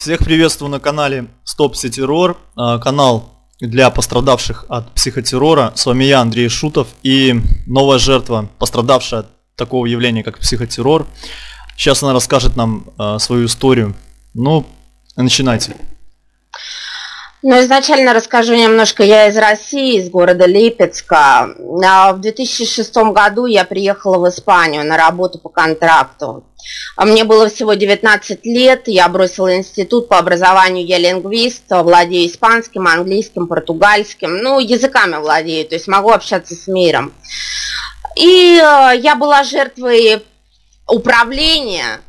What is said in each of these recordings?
Всех приветствую на канале Стоп Террор, канал для пострадавших от психотеррора. С вами я, Андрей Шутов, и новая жертва, пострадавшая от такого явления, как психотеррор. Сейчас она расскажет нам а, свою историю. Ну, начинайте. Ну, изначально расскажу немножко. Я из России, из города Липецка. А, в 2006 году я приехала в Испанию на работу по контракту. А мне было всего 19 лет, я бросила институт по образованию, я лингвист, владею испанским, английским, португальским, ну, языками владею, то есть могу общаться с миром. И э, я была жертвой управления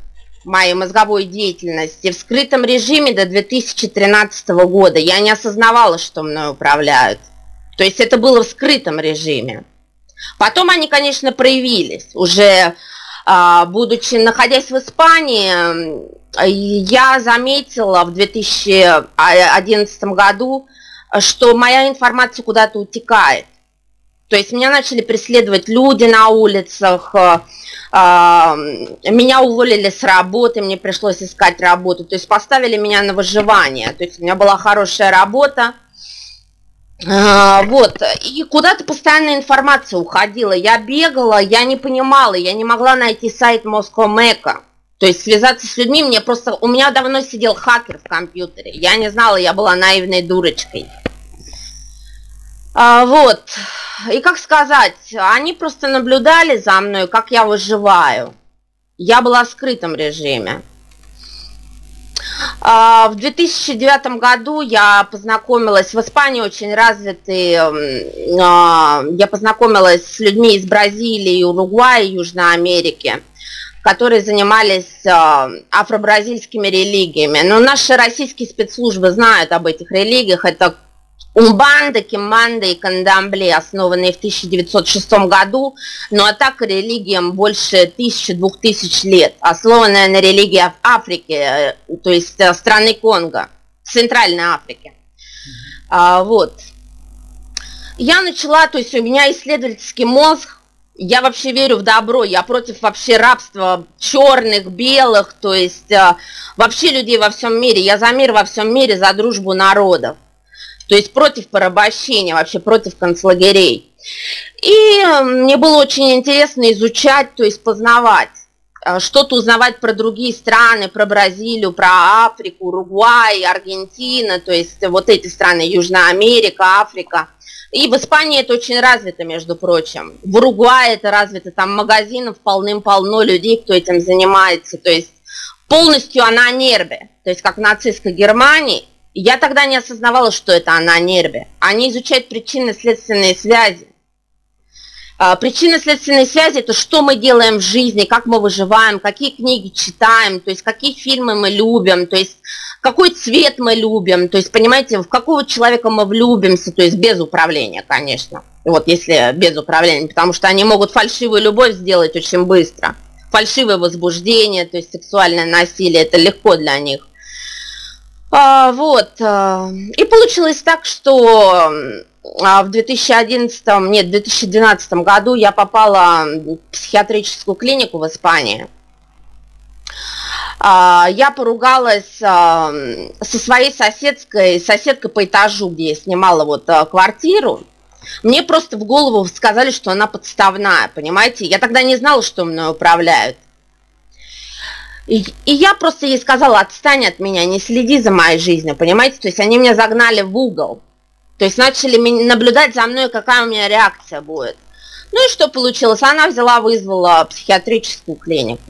моей мозговой деятельности в скрытом режиме до 2013 года. Я не осознавала, что мной управляют. То есть это было в скрытом режиме. Потом они, конечно, проявились. Уже будучи, находясь в Испании, я заметила в 2011 году, что моя информация куда-то утекает. То есть меня начали преследовать люди на улицах, а, меня уволили с работы, мне пришлось искать работу, то есть поставили меня на выживание. То есть у меня была хорошая работа, а, вот, и куда-то постоянная информация уходила. Я бегала, я не понимала, я не могла найти сайт Москомека. То есть связаться с людьми, мне просто... У меня давно сидел хакер в компьютере. Я не знала, я была наивной дурочкой. А, вот. И как сказать, они просто наблюдали за мной, как я выживаю. Я была в скрытом режиме. А, в 2009 году я познакомилась, в Испании очень развитый, а, я познакомилась с людьми из Бразилии, Уругвая, Южной Америки, которые занимались а, афро-бразильскими религиями. Но наши российские спецслужбы знают об этих религиях, это Умбанда, Кимбанда и Кандамбле, основанные в 1906 году, но атака религиям больше тысячи-двух тысяч лет, основанная на религии Африки, э, то есть э, страны Конго, Центральной Африки. А, вот. Я начала, то есть у меня исследовательский мозг, я вообще верю в добро, я против вообще рабства черных, белых, то есть э, вообще людей во всем мире. Я за мир во всем мире, за дружбу народов то есть против порабощения, вообще против концлагерей. И мне было очень интересно изучать, то есть познавать, э, что-то узнавать про другие страны, про Бразилию, про Африку, Уругвай, Аргентина, то есть вот эти страны, Южная Америка, Африка. И в Испании это очень развито, между прочим. В Уругвае это развито, там магазинов полным-полно людей, кто этим занимается. То есть полностью она нерве, то есть как в нацистской Германии, я тогда не осознавала, что это она нервы. Они изучают причинно-следственные связи. А, причинно-следственные связи – это что мы делаем в жизни, как мы выживаем, какие книги читаем, то есть какие фильмы мы любим, то есть какой цвет мы любим, то есть, понимаете, в какого человека мы влюбимся, то есть без управления, конечно. Вот если без управления, потому что они могут фальшивую любовь сделать очень быстро. Фальшивое возбуждение, то есть сексуальное насилие, это легко для них. А, вот. А, и получилось так, что а, в 2011, нет, в 2012 году я попала в психиатрическую клинику в Испании. Я поругалась со своей соседской, соседкой по этажу, где я снимала вот квартиру. Мне просто в голову сказали, что она подставная, понимаете? Я тогда не знала, что мной управляют. И, и я просто ей сказала, отстань от меня, не следи за моей жизнью, понимаете? То есть они меня загнали в угол. То есть начали наблюдать за мной, какая у меня реакция будет. Ну и что получилось? Она взяла, вызвала психиатрическую клинику.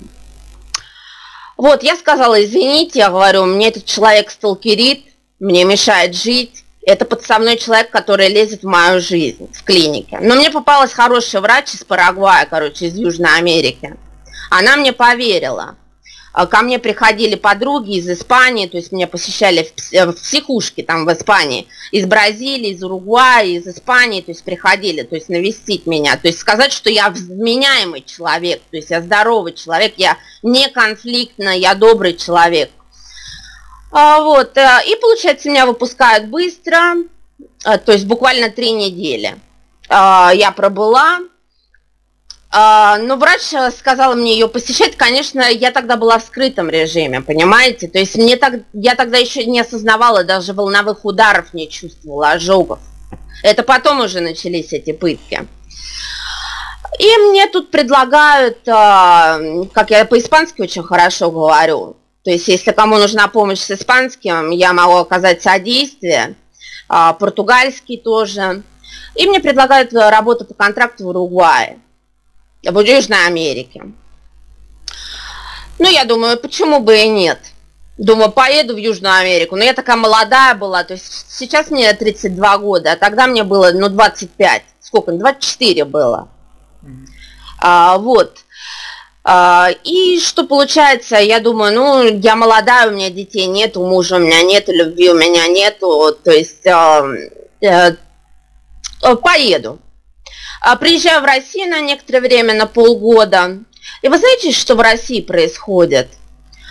Вот, я сказала, извините, я говорю, мне этот человек сталкерит, мне мешает жить. Это подставной человек, который лезет в мою жизнь в клинике. Но мне попалась хорошая врач из Парагвая, короче, из Южной Америки. Она мне поверила. А, ко мне приходили подруги из Испании, то есть меня посещали в психушке там в Испании, из Бразилии, из Уругвая, из Испании, то есть приходили, то есть навестить меня, то есть сказать, что я вменяемый человек, то есть я здоровый человек, я не конфликтный, я добрый человек. А, вот, э, и получается меня выпускают быстро, э, то есть буквально три недели. А, я пробыла, А, но врач сказала мне ее посещать, конечно, я тогда была в скрытом режиме, понимаете? То есть мне так, я тогда еще не осознавала, даже волновых ударов не чувствовала, ожогов. Это потом уже начались эти пытки. И мне тут предлагают, а, как я по-испански очень хорошо говорю, то есть если кому нужна помощь с испанским, я могу оказать содействие, а, португальский тоже. И мне предлагают работу по контракту в Уругвае в Южной Америке. Ну, я думаю, почему бы и нет. Думаю, поеду в Южную Америку. Но я такая молодая была, то есть сейчас мне 32 года, а тогда мне было, ну, 25. Сколько? 24 было. Mm-hmm. А, вот. А, и что получается, я думаю, ну, я молодая, у меня детей нету, мужа у меня нет, любви у меня нету, то есть а, а, поеду. А, приезжаю в Россию на некоторое время, на полгода. И вы знаете, что в России происходит?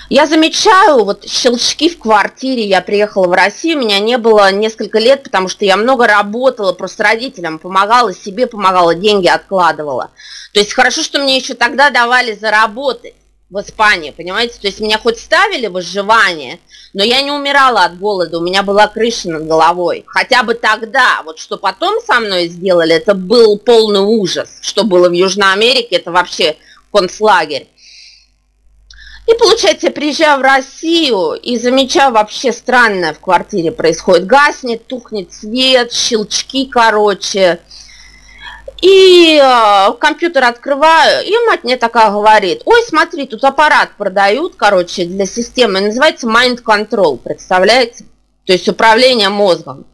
Я замечаю вот щелчки в квартире, я приехала в Россию, меня не было несколько лет, потому что я много работала, просто родителям помогала, себе помогала, деньги откладывала. То есть хорошо, что мне еще тогда давали заработать в Испании, понимаете? То есть меня хоть ставили выживание, но я не умирала от голода, у меня была крыша над головой. Хотя бы тогда, вот что потом со мной сделали, это был полный ужас. Что было в Южной Америке, это вообще концлагерь. И получается, приезжаю в Россию и замечаю вообще странное в квартире происходит. Гаснет, тухнет свет, щелчки, короче. И э, компьютер открываю, и мать мне такая говорит, ой, смотри, тут аппарат продают, короче, для системы, называется Mind Control, представляете? То есть управление мозгом.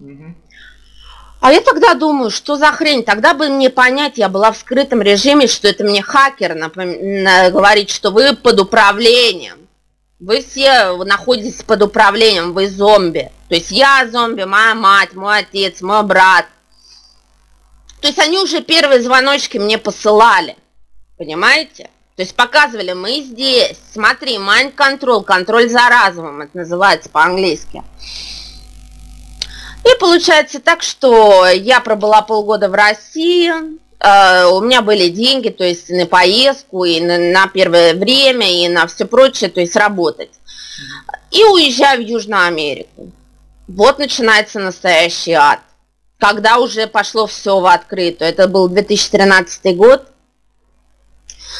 А я тогда думаю, что за хрень? Тогда бы мне понять, я была в скрытом режиме, что это мне хакер напом... говорит, что вы под управлением. Вы все находитесь под управлением, вы зомби. То есть я зомби, моя мать, мой отец, мой брат. То есть они уже первые звоночки мне посылали. Понимаете? То есть показывали, мы здесь, смотри, mind control, контроль за разумом, это называется по-английски. И получается так, что я пробыла полгода в России, э, у меня были деньги, то есть на поездку, и на, на первое время, и на все прочее, то есть работать. И уезжаю в Южную Америку. Вот начинается настоящий ад когда уже пошло все в открытую. Это был 2013 год.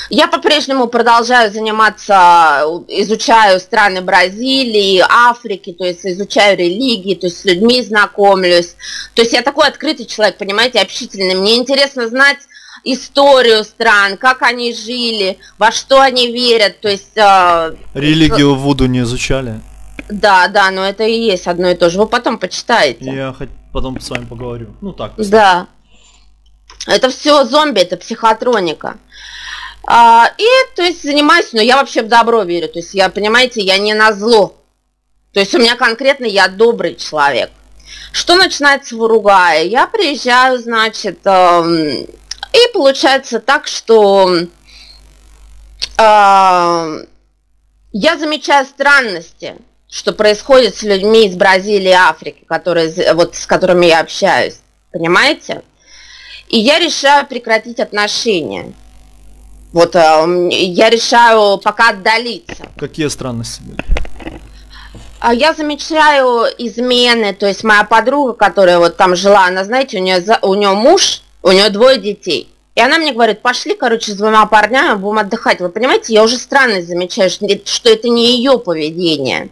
Я по-прежнему продолжаю заниматься, изучаю страны Бразилии, Африки, то есть изучаю религии, то есть с людьми знакомлюсь. То есть я такой открытый человек, понимаете, общительный. Мне интересно знать историю стран, как они жили, во что они верят, то есть... Э, Религию в Вуду не изучали? Да, да, но это и есть одно и то же. Вы потом почитаете. Я хоть потом с вами поговорю. Ну так. Просто. Да. Это все зомби, это психотроника. А, и, то есть, занимаюсь, но я вообще в добро верю. То есть, я, понимаете, я не на зло. То есть, у меня конкретно я добрый человек. Что начинается в Уругвае? Я приезжаю, значит, э, и получается так, что э, я замечаю странности что происходит с людьми из Бразилии и Африки, которые, вот, с которыми я общаюсь. Понимаете? И я решаю прекратить отношения. Вот э, я решаю пока отдалиться. Какие странности были? А я замечаю измены, то есть моя подруга, которая вот там жила, она, знаете, у нее, у нее муж, у нее двое детей. И она мне говорит, пошли, короче, с двумя парнями, будем отдыхать. Вы понимаете, я уже странность замечаю, что это не ее поведение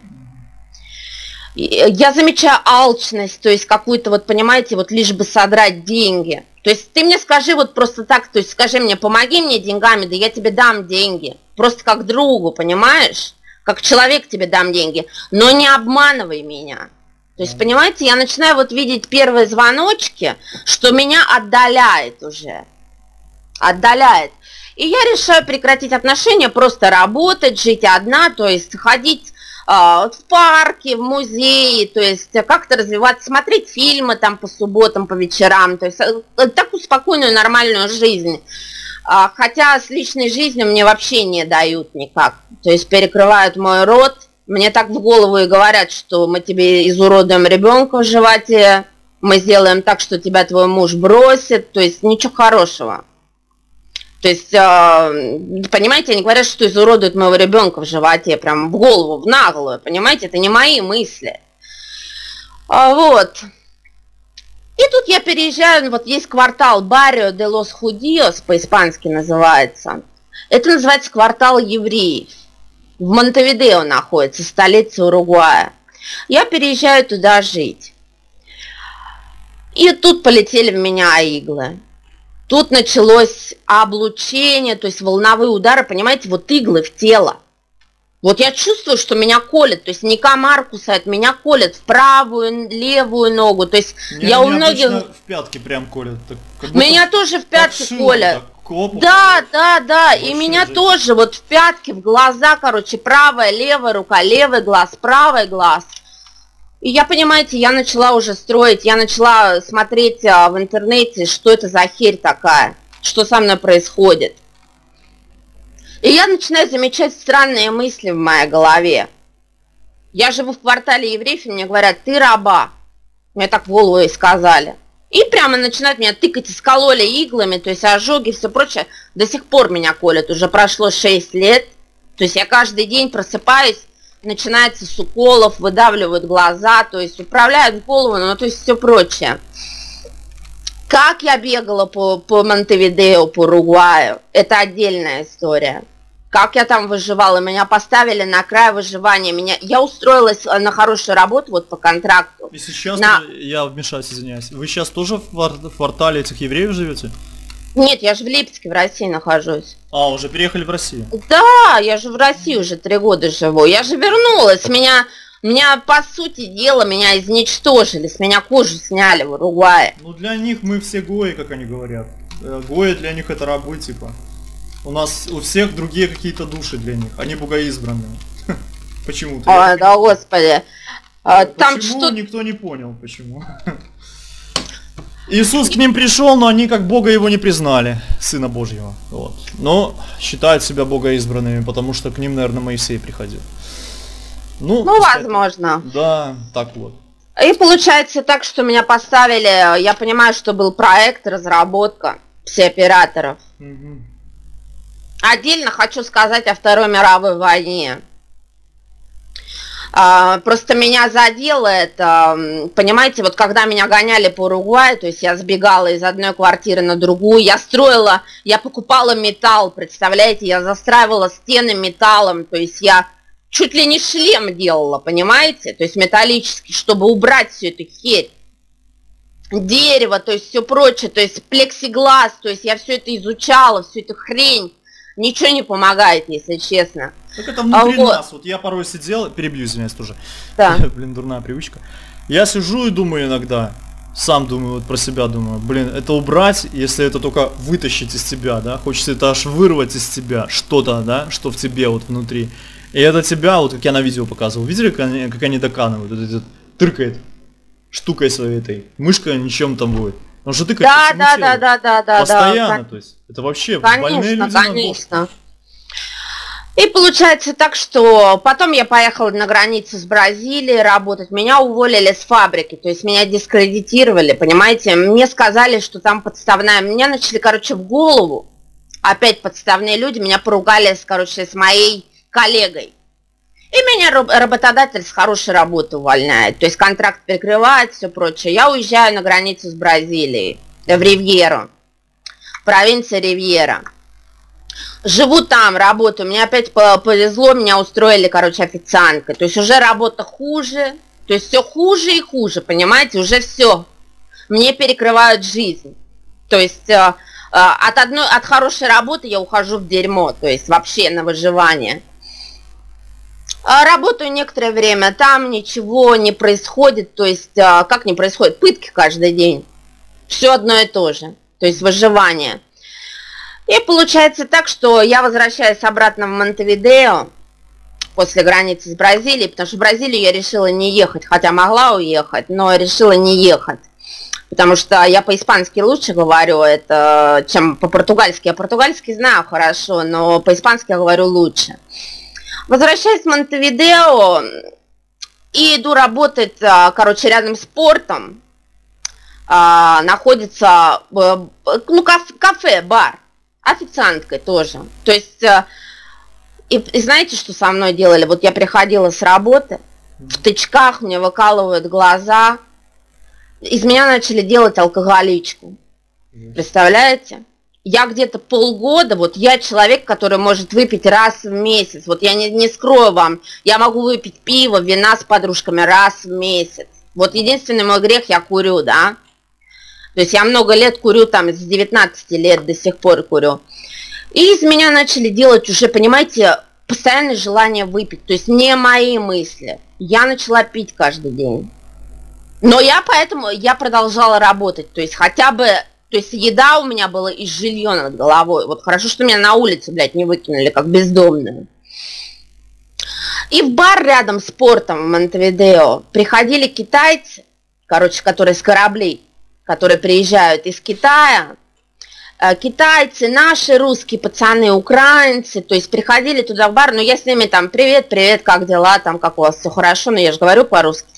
я замечаю алчность, то есть какую-то вот, понимаете, вот лишь бы содрать деньги. То есть ты мне скажи вот просто так, то есть скажи мне, помоги мне деньгами, да я тебе дам деньги. Просто как другу, понимаешь? Как человек тебе дам деньги. Но не обманывай меня. То есть, понимаете, я начинаю вот видеть первые звоночки, что меня отдаляет уже. Отдаляет. И я решаю прекратить отношения, просто работать, жить одна, то есть ходить в парке, в музее, то есть как-то развиваться, смотреть фильмы там по субботам, по вечерам, то есть э, такую спокойную, нормальную жизнь. А, хотя с личной жизнью мне вообще не дают никак, то есть перекрывают мой рот, мне так в голову и говорят, что мы тебе изуродуем ребенка в животе, мы сделаем так, что тебя твой муж бросит, то есть ничего хорошего. То есть, э, понимаете, они говорят, что изуродуют моего ребенка в животе, прям в голову, в наглую, понимаете, это не мои мысли. А, вот. И тут я переезжаю, вот есть квартал Баррио де лос Худиос, по-испански называется. Это называется квартал евреев. В Монтевидео находится, столица Уругвая. Я переезжаю туда жить. И тут полетели в меня иглы. Тут началось облучение, то есть волновые удары, понимаете, вот иглы в тело. Вот я чувствую, что меня колет, то есть не комар кусает, меня колет в правую, левую ногу, то есть Меня- я у меня многих... в пятки прям колят. так Меня тоже в пятки шило, клопом. Да, да, да, и меня жесть. тоже вот в пятки, в глаза, короче, правая, левая рука, левый глаз, правый глаз. И я, понимаете, я начала уже строить, я начала смотреть а, в интернете, что это за херь такая, что со мной происходит. И я начинаю замечать странные мысли в моей голове. Я живу в квартале евреев, и мне говорят, ты раба. Мне так в голову и сказали. И прямо начинают меня тыкать, искололи иглами, то есть ожоги, все прочее. До сих пор меня колят, уже прошло 6 лет. То есть я каждый день просыпаюсь, начинается с уколов, выдавливают глаза, то есть управляют голову, ну то есть все прочее. Как я бегала по, по Монтевидео, по Уругваю, это отдельная история. Как я там выживала, меня поставили на край выживания, меня, я устроилась э, на хорошую работу вот по контракту. И сейчас, На- я вмешаюсь, извиняюсь, вы сейчас тоже в, квар- в квартале этих евреев живете? Нет, я же в Липецке, в России нахожусь. А, уже переехали в Россию. Да, я же в России уже три года живу. Я же вернулась. Меня, меня по сути дела, меня изничтожили. С меня кожу сняли в Уругвае. Ну для них мы все гои, как они говорят. Э, Гои для них это рабы, типа. У нас у всех другие какие-то души для них. Они богоизбранные. Почему-то. Ой, да господи. А, Там Почему, что никто не понял, почему. Иисус к ним пришел, но они как Бога его не признали, Сына Божьего. Вот. Но считают себя богоизбранными, потому что к ним, наверное, Моисей приходил. Ну, Ну, возможно. Да, так вот. И получается так, что меня поставили, я понимаю, что был проект, разработка операторов. Мгм. Отдельно хочу сказать о Второй мировой войне. А, просто меня задело это, понимаете, вот когда меня гоняли по Уругваю, то есть я сбегала из одной квартиры на другую, я строила, я покупала металл, представляете, я застраивала стены металлом, то есть я чуть ли не шлем делала, понимаете, то есть металлический, чтобы убрать всю эту херь. Дерево, то есть все прочее, то есть плексиглаз, то есть я все это изучала, всю эту хрень. Ничего не помогает, если честно. Так это внутри А вот- нас. Вот я порой сидел, перебью, извиняюсь тоже. Да. Блин, дурная привычка. Я сижу и думаю иногда, сам думаю, вот про себя думаю, блин, это убрать, если это только вытащить из тебя, да, хочется это аж вырвать из тебя, что-то, да, что в тебе вот внутри. И это тебя, вот как я на видео показывал, видели, как они, как они доканывают, вот этот тыркает штукой своей этой, мышка ничем там будет. Он же тыкает Да, да, телу. да, да, да, да, Постоянно, да. то есть, это вообще больные Конечно, люди на конечно. И получается так, что потом я поехала на границу с Бразилией работать. Меня уволили с фабрики, то есть меня дискредитировали, понимаете? Мне сказали, что там подставная. Меня начали, короче, в голову. Опять подставные люди меня поругали, короче, с моей коллегой. И меня раб- работодатель с хорошей работы увольняет. То есть контракт прикрывает, все прочее. Я уезжаю на границу с Бразилией, в Ривьеру, провинция Ривьера. Живу там, работаю. Мне опять по- повезло, меня устроили, короче, официанткой. То есть уже работа хуже. То есть все хуже и хуже, понимаете? Уже все. Мне перекрывают жизнь. То есть э, э, от одной, от хорошей работы я ухожу в дерьмо. То есть вообще на выживание. А, Работаю некоторое время, там ничего не происходит, то есть а, как не происходит, пытки каждый день, все одно и то же, то есть выживание. И получается так, что я возвращаюсь обратно в Монтевидео после границы с Бразилией, потому что в Бразилию я решила не ехать, хотя могла уехать, но решила не ехать. Потому что я по-испански лучше говорю, это, чем по-португальски. Я португальский знаю хорошо, но по-испански я говорю лучше. Возвращаюсь в Монтевидео и иду работать, а, короче, рядом с портом. А, Находится, э, ну, каф- кафе, бар. Официанткой тоже. То есть, э, и, и знаете, что со мной делали? Вот я приходила с работы, в тычках мне выкалывают глаза, из меня начали делать алкоголичку. Представляете? Я где-то полгода, вот я человек, который может выпить раз в месяц. Вот я не, не скрою вам, я могу выпить пиво, вина с подружками раз в месяц. Вот единственный мой грех, я курю, да. То есть я много лет курю, там, с 19 лет до сих пор курю. И из меня начали делать уже, понимаете, постоянное желание выпить. То есть не мои мысли. Я начала пить каждый день. Но я поэтому, я продолжала работать. То есть хотя бы, то есть еда у меня была и жилье над головой. Вот хорошо, что меня на улице, блядь, не выкинули, как бездомную. И в бар рядом с портом в Монтевидео приходили китайцы, короче, которые с кораблей, которые приезжают из Китая, Э, китайцы, наши русские пацаны, украинцы, то есть приходили туда в бар, но я с ними там, привет, привет, как дела, там, как у вас все хорошо, но я же говорю по-русски.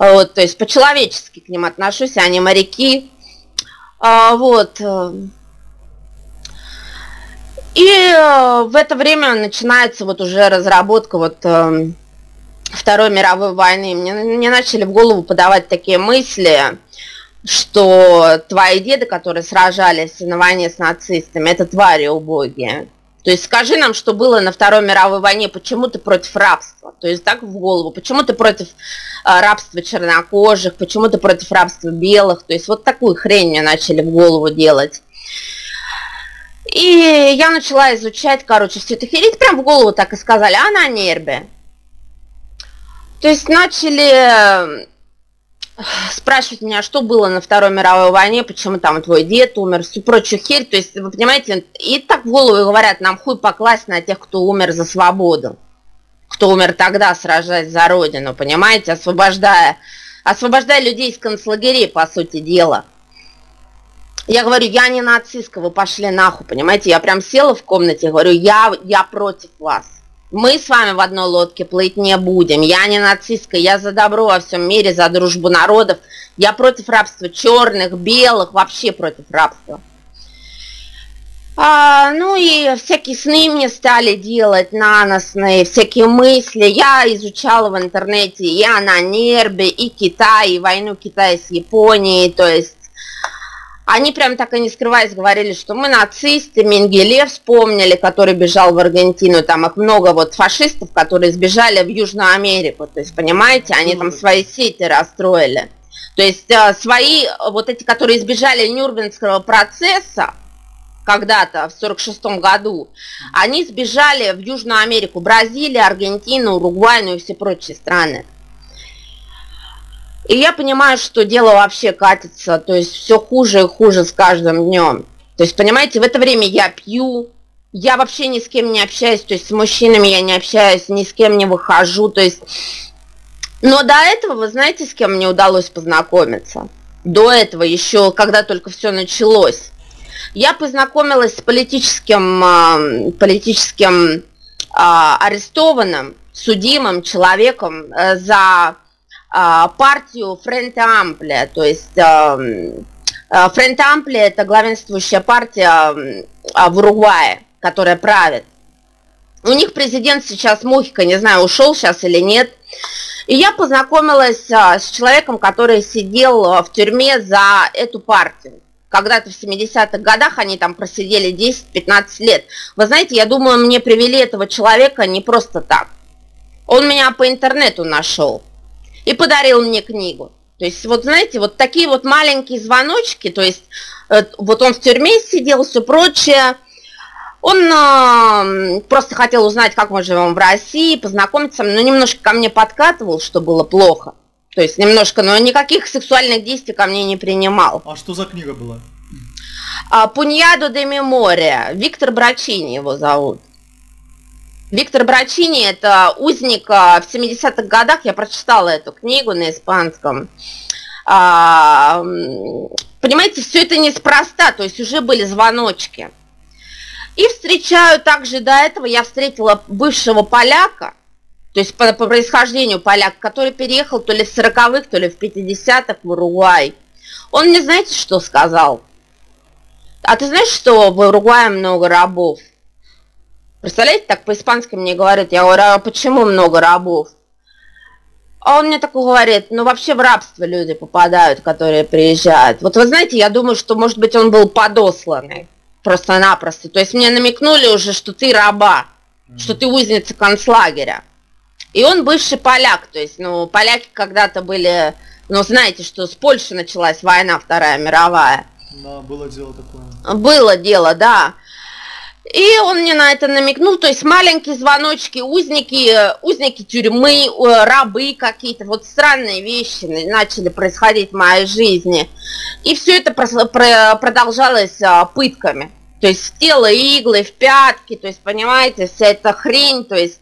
Mm. Вот, то есть по-человечески к ним отношусь, они моряки. А, вот. И э, в это время начинается вот уже разработка вот э, Второй мировой войны. Мне, мне начали в голову подавать такие мысли, что твои деды, которые сражались на войне с нацистами, это твари убогие. То есть скажи нам, что было на Второй мировой войне, почему ты против рабства? То есть так в голову, почему ты против э, рабства чернокожих, почему ты против рабства белых? То есть вот такую хрень мне начали в голову делать. И я начала изучать, короче, все это херить, прям в голову так и сказали, а на нерве. То есть начали спрашивают меня, что было на Второй мировой войне, почему там твой дед умер, всю прочую херь. То есть, вы понимаете, и так в голову говорят, нам хуй покласть на тех, кто умер за свободу. Кто умер тогда, сражаясь за родину, понимаете, освобождая, освобождая людей из концлагерей, по сути дела. Я говорю, я не нацистка, вы пошли нахуй, понимаете? Я прям села в комнате, говорю, я, я против вас. Мы с вами в одной лодке плыть не будем. Я не нацистка, я за добро во всем мире, за дружбу народов. Я против рабства черных, белых, вообще против рабства. А, ну и всякие сны мне стали делать наносные, всякие мысли. Я изучала в интернете и Ананербе, и Китай, и войну Китая с Японией. То есть они прям так и не скрываясь говорили, что мы нацисты, Менгеле вспомнили, который бежал в Аргентину, там их много вот фашистов, которые сбежали в Южную Америку, то есть, понимаете, они там свои сети расстроили. То есть э, свои, вот эти, которые избежали Нюрнбергского процесса, когда-то, в 46 году, они сбежали в Южную Америку, Бразилию, Аргентину, Уругвай, ну и все прочие страны. И я понимаю, что дело вообще катится, то есть все хуже и хуже с каждым днем. То есть, понимаете, в это время я пью, я вообще ни с кем не общаюсь, то есть с мужчинами я не общаюсь, ни с кем не выхожу, то есть... Но до этого, вы знаете, с кем мне удалось познакомиться? До этого, еще когда только все началось. Я познакомилась с политическим, политическим а, арестованным, судимым человеком э, за а, партию Френте Амплия, то есть а, а, Френте Амплия это главенствующая партия в Уругвае, которая правит. У них президент сейчас Мухика, не знаю, ушел сейчас или нет. И я познакомилась с человеком, который сидел в тюрьме за эту партию. Когда-то в 70-х годах они там просидели 10-15 лет. Вы знаете, я думаю, мне привели этого человека не просто так. Он меня по интернету нашел и подарил мне книгу. То есть, вот знаете, вот такие вот маленькие звоночки, то есть, э, вот он в тюрьме сидел, все прочее, он э, просто хотел узнать, как мы живем в России, познакомиться, но немножко ко мне подкатывал, что было плохо. То есть немножко, но никаких сексуальных действий ко мне не принимал. А что за книга была? Пуньядо де Мемория. Виктор Брачини его зовут. Виктор Брачини – это узник а, в 70-х годах, я прочитала эту книгу на испанском. А, понимаете, все это неспроста, то есть уже были звоночки. И встречаю также до этого, я встретила бывшего поляка, то есть по, по происхождению поляк, который переехал то ли в 40-х, то ли в 50-х в Уругвай. Он мне, знаете, что сказал? А ты знаешь, что в Уругвае много рабов? Представляете, так по-испански мне говорят, я говорю, а почему много рабов? А он мне такой говорит, ну вообще в рабство люди попадают, которые приезжают. Вот вы знаете, я думаю, что может быть он был подосланный просто-напросто. То есть мне намекнули уже, что ты раба, mm-hmm. что ты узница концлагеря. И он бывший поляк, то есть, ну, поляки когда-то были, ну, знаете, что с Польшей началась война Вторая мировая. Да, было дело такое. Было дело, да. И он мне на это намекнул, то есть маленькие звоночки, узники, узники тюрьмы, рабы какие-то, вот странные вещи начали происходить в моей жизни. И все это продолжалось а, пытками. То есть в тело иглы, в пятки, то есть, понимаете, вся эта хрень, то есть...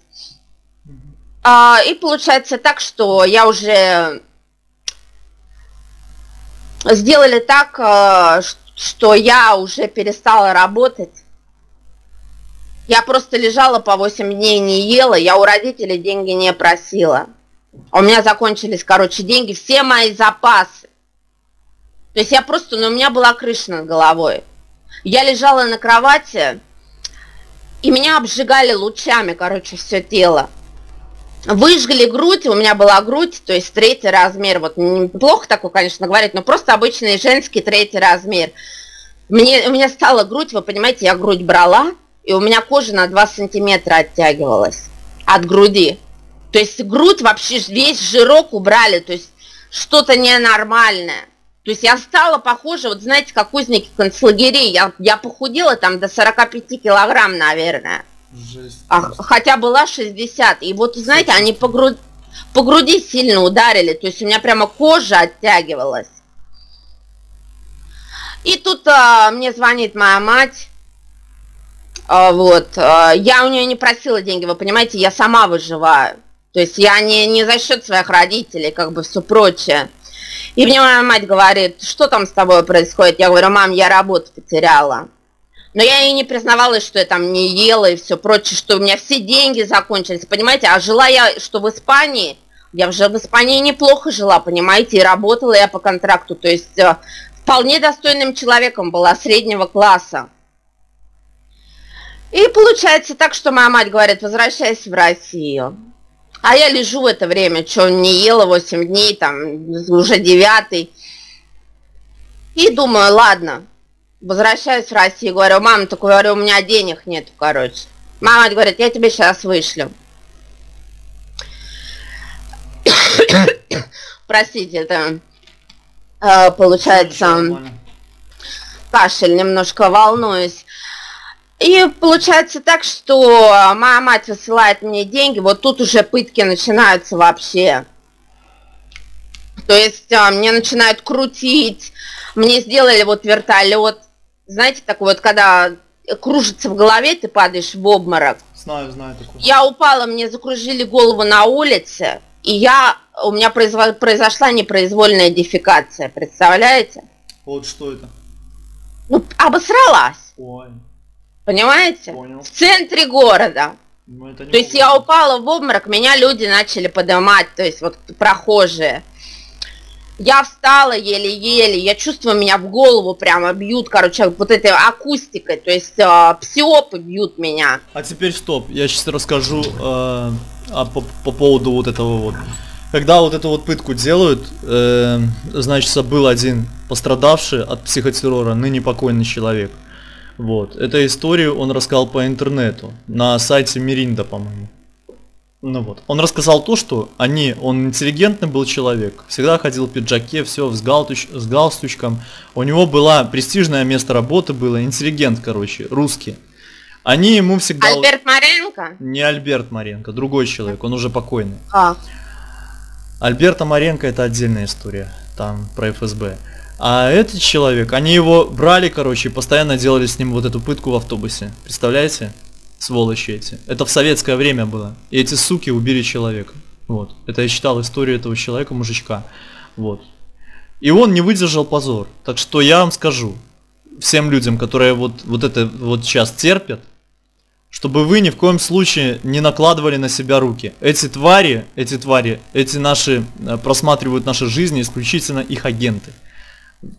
А, и получается так, что я уже... Сделали так, а, что я уже перестала работать я просто лежала по 8 дней, не ела, я у родителей деньги не просила. У меня закончились, короче, деньги, все мои запасы. То есть я просто, ну у меня была крыша над головой. Я лежала на кровати, и меня обжигали лучами, короче, все тело. Выжгли грудь, у меня была грудь, то есть третий размер. Вот неплохо такой, конечно, говорить, но просто обычный женский третий размер. Мне, у меня стала грудь, вы понимаете, я грудь брала, и у меня кожа на 2 сантиметра оттягивалась от груди. То есть грудь вообще весь жирок убрали, то есть что-то ненормальное. То есть я стала похожа, вот знаете, как узники концлагерей. Я, я похудела там до 45 килограмм, наверное. Жесть. А, хотя была 60. И вот, знаете, они по, груд... по груди сильно ударили. То есть у меня прямо кожа оттягивалась. И тут а, мне звонит моя мать вот. А, я у нее не просила деньги, вы понимаете, я сама выживаю. То есть я не, не за счет своих родителей, как бы все прочее. И мне моя мать говорит, что там с тобой происходит? Я говорю, мам, я работу потеряла. Но я ей не признавалась, что я там не ела и все прочее, что у меня все деньги закончились, понимаете? А жила я, что в Испании, я уже в Испании неплохо жила, понимаете, и работала я по контракту, то есть э, вполне достойным человеком была среднего класса. И получается так, что моя мать говорит, возвращайся в Россию. А я лежу в это время, что не ела 8 дней, там уже девятый. И думаю, ладно, возвращаюсь в Россию, говорю, мам, так говорю, у меня денег нет, короче. Мама говорит, я тебе сейчас вышлю. Простите, это э, получается кашель, немножко волнуюсь. И получается так, что моя мать высылает мне деньги, вот тут уже пытки начинаются вообще. То есть а, мне начинают крутить, мне сделали вот вертолет, знаете, такой вот, когда кружится в голове, ты падаешь в обморок. Знаю, знаю такое. Я упала, мне закружили голову на улице, и я, у меня произошла непроизвольная дефекация, представляете? Вот что это? Ну, обосралась. Ой. Понимаете? Понял. В центре города. Ну, это то есть я упала в обморок, меня люди начали поднимать, то есть вот прохожие. Я встала еле-еле, я чувствую, меня в голову прямо бьют, короче, вот этой акустикой, то есть э, псиопы бьют меня. А теперь стоп, я сейчас расскажу э, а, по, по поводу вот этого вот. Когда вот эту вот пытку делают, э, значит, был один пострадавший от психотеррора, ныне покойный человек. Вот. Эту историю он рассказал по интернету, на сайте Миринда, по-моему. Ну вот. Он рассказал то, что они, он интеллигентный был человек, всегда ходил в пиджаке, все с, галстуч, с галстучком. У него было престижное место работы, было интеллигент, короче, русский. Они ему всегда... Альберт Маренко? Не Альберт Маренко, другой человек, он уже покойный. А. Альберта Маренко это отдельная история, там про ФСБ. А этот человек, они его брали, короче, и постоянно делали с ним вот эту пытку в автобусе. Представляете? Сволочи эти. Это в советское время было. И эти суки убили человека. Вот. Это я читал историю этого человека, мужичка. Вот. И он не выдержал позор. Так что я вам скажу, всем людям, которые вот, вот это вот сейчас терпят, чтобы вы ни в коем случае не накладывали на себя руки. Эти твари, эти твари, эти наши, э, просматривают наши жизни исключительно их агенты.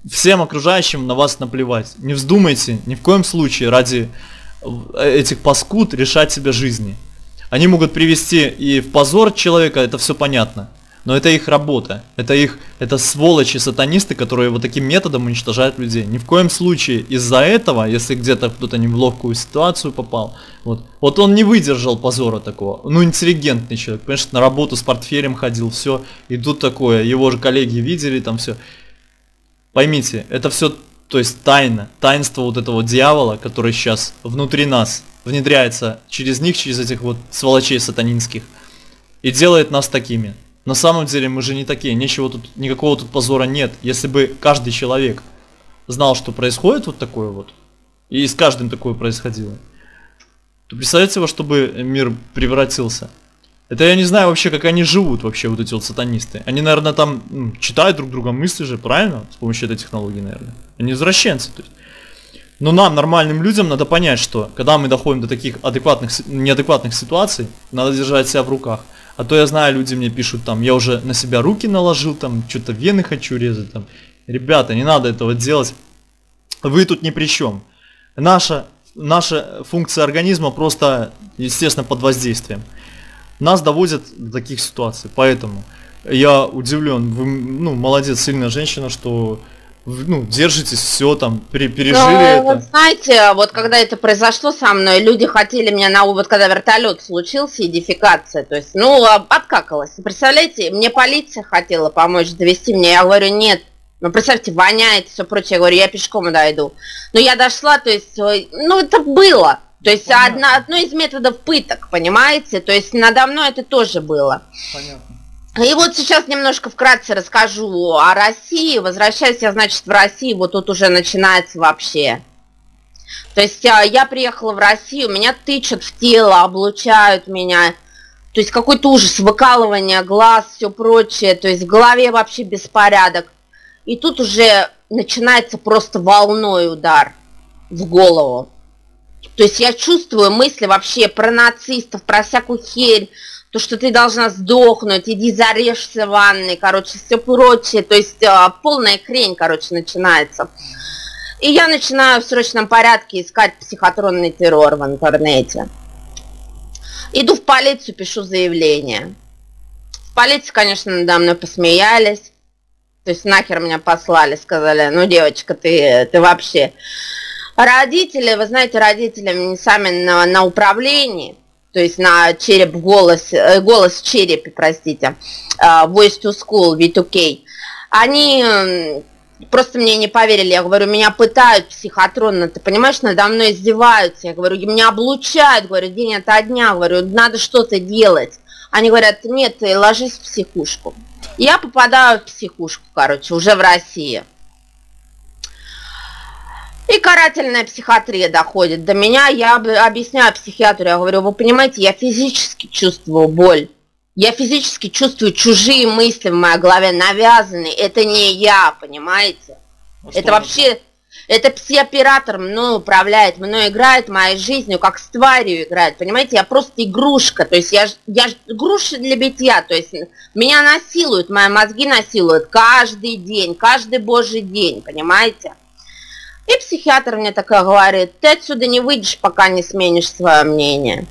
Всем окружающим на вас наплевать. Не вздумайте ни в коем случае ради этих паскуд решать себе жизни. Они могут привести и в позор человека, это все понятно. Но это их работа. Это их, это сволочи, сатанисты, которые вот таким методом уничтожают людей. Ни в коем случае из-за этого, если где-то кто-то не в ловкую ситуацию попал, вот, вот он не выдержал позора такого. Ну, интеллигентный человек, понимаешь, на работу с портфелем ходил, все, и тут такое, его же коллеги видели там все. Поймите, это все, то есть тайна, таинство вот этого дьявола, который сейчас внутри нас внедряется через них, через этих вот сволочей сатанинских, и делает нас такими. На самом деле мы же не такие, ничего тут, никакого тут позора нет. Если бы каждый человек знал, что происходит вот такое вот, и с каждым такое происходило, то представьте во что бы мир превратился. Это я не знаю вообще, как они живут вообще, вот эти вот сатанисты. Они, наверное, там ну, читают друг друга мысли же, правильно? С помощью этой технологии, наверное. Они извращенцы. То есть. Но нам, нормальным людям, надо понять, что когда мы доходим до таких адекватных, неадекватных ситуаций, надо держать себя в руках. А то я знаю, люди мне пишут там, я уже на себя руки наложил, там, что-то вены хочу резать, там. Ребята, не надо этого делать. Вы тут ни при чем. Наша, наша функция организма просто, естественно, под воздействием. Нас доводят до таких ситуаций, поэтому я удивлен. Вы, ну, молодец, сильная женщина, что ну, держитесь, все там, пере, пережили Но, это. Вот знаете, вот когда это произошло со мной, люди хотели меня на вот когда вертолет случился, идификация, то есть, ну, откакалась. Представляете, мне полиция хотела помочь довести меня, я говорю, нет, ну, представьте, воняет, все прочее, я говорю, я пешком дойду. Но я дошла, то есть, ну, это было. То есть, одна, одно из методов пыток, понимаете? То есть, надо мной это тоже было. Понятно. И вот сейчас немножко вкратце расскажу о России. Возвращаюсь я, значит, в Россию, вот тут уже начинается вообще. То есть а, я приехала в Россию, меня тычут в тело, облучают меня. То есть какой-то ужас, выкалывание глаз, все прочее. То есть в голове вообще беспорядок. И тут уже начинается просто волной удар в голову. То есть я чувствую мысли вообще про нацистов, про всякую херь, то, что ты должна сдохнуть, иди зарежься в ванной, короче, все прочее, то есть а, полная хрень, короче, начинается. И я начинаю в срочном порядке искать психотронный террор в интернете. Иду в полицию, пишу заявление. В полиции, конечно, надо мной посмеялись. То есть нахер меня послали, сказали, ну, девочка, ты, ты вообще... Родители, вы знаете, родители сами на, на управлении, то есть на череп голос, э, голос черепе, простите, а, voice to school, V2K, они просто мне не поверили. Я говорю, меня пытают психотронно, ты понимаешь, надо мной издеваются. Я говорю, меня облучают, говорю, день ото дня, говорю, надо что-то делать. Они говорят, нет, ложись в психушку. Я попадаю в психушку, короче, уже в России. И карательная психиатрия доходит до меня, я объясняю психиатру, я говорю, вы понимаете, я физически чувствую боль. Я физически чувствую чужие мысли в моей голове, навязанные. Это не я, понимаете? А это вообще, это пси-оператор мной управляет, мной играет моей жизнью, как с тварью играет, понимаете? Я просто игрушка, то есть я, я игрушка для битья, то есть меня насилуют, мои мозги насилуют каждый день, каждый божий день, понимаете? И психиатр мне такая говорит, ты отсюда не выйдешь, пока не сменишь свое мнение.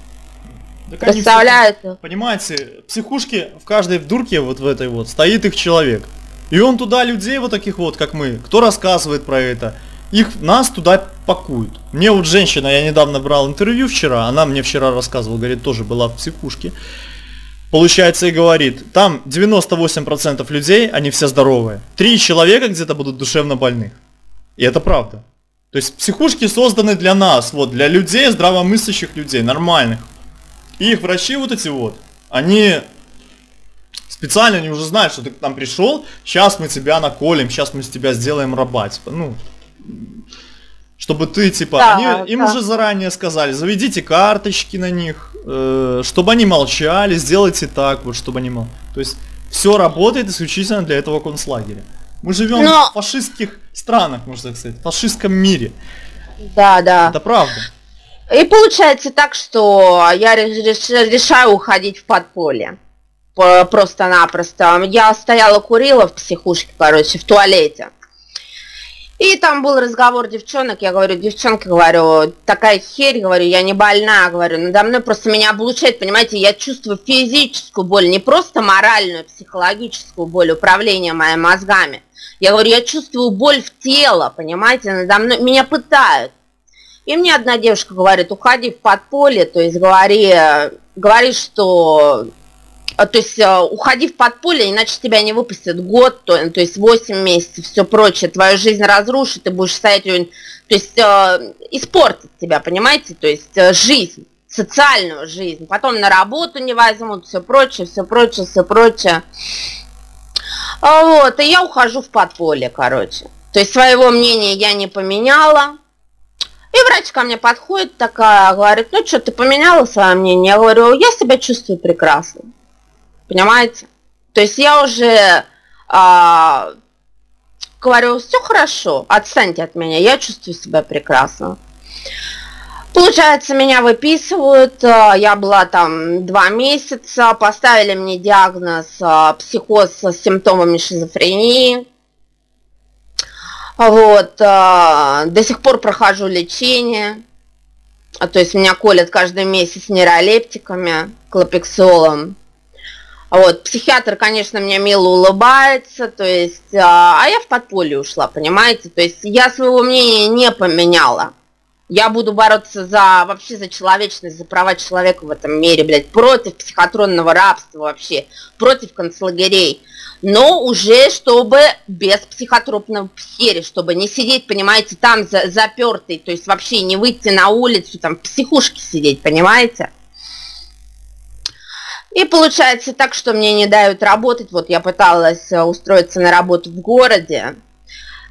Так Представляете? Все, понимаете, психушки в каждой дурке вот в этой вот стоит их человек. И он туда людей вот таких вот, как мы, кто рассказывает про это, их, нас туда пакуют. Мне вот женщина, я недавно брал интервью вчера, она мне вчера рассказывала, говорит, тоже была в психушке. Получается и говорит, там 98% людей, они все здоровые. Три человека где-то будут душевно больных. И это правда. То есть психушки созданы для нас, вот, для людей, здравомыслящих людей, нормальных. И их врачи вот эти вот, они специально, они уже знают, что ты к нам пришел, сейчас мы тебя наколем, сейчас мы с тебя сделаем раба, типа, ну, чтобы ты, типа, да, они, да. им уже заранее сказали, заведите карточки на них, э, чтобы они молчали, сделайте так, вот, чтобы они молчали. То есть, все работает исключительно для этого концлагеря. Мы живем Но... в фашистских странах, можно сказать, в фашистском мире. Да, да. Это правда. И получается так, что я решаю уходить в подполье. Просто-напросто. Я стояла, курила в психушке, короче, в туалете. И там был разговор девчонок, я говорю, девчонки, говорю, такая херь, говорю, я не больна, говорю, надо мной просто меня облучает, понимаете, я чувствую физическую боль, не просто моральную, психологическую боль, управление моими мозгами. Я говорю, я чувствую боль в тело, понимаете, надо мной, меня пытают. И мне одна девушка говорит, уходи в подполье, то есть говори, говори, что а, то есть а, уходи в подполье, иначе тебя не выпустят год, то, то есть 8 месяцев, все прочее, твою жизнь разрушит, ты будешь стоять, то есть э, испортит тебя, понимаете, то есть э, жизнь, социальную жизнь, потом на работу не возьмут, все прочее, все прочее, все прочее. Вот, и я ухожу в подполье, короче. То есть своего мнения я не поменяла, и врач ко мне подходит такая, говорит, ну что, ты поменяла свое мнение? Я говорю, я себя чувствую прекрасно. Понимаете? То есть я уже а, говорю, все хорошо, отстаньте от меня, я чувствую себя прекрасно. Получается, меня выписывают, а, я была там два месяца, поставили мне диагноз а, психоз с симптомами шизофрении. Вот, а, до сих пор прохожу лечение, то есть меня колят каждый месяц нейролептиками, клопексолом. Вот, психиатр, конечно, мне мило улыбается, то есть, а, а я в подполье ушла, понимаете, то есть я своего мнения не поменяла. Я буду бороться за вообще за человечность, за права человека в этом мире, блядь, против психотронного рабства вообще, против концлагерей но уже чтобы без психотропного хери, чтобы не сидеть, понимаете, там за, запертый, то есть вообще не выйти на улицу, там в психушке сидеть, понимаете? И получается так, что мне не дают работать. Вот я пыталась э, устроиться на работу в городе.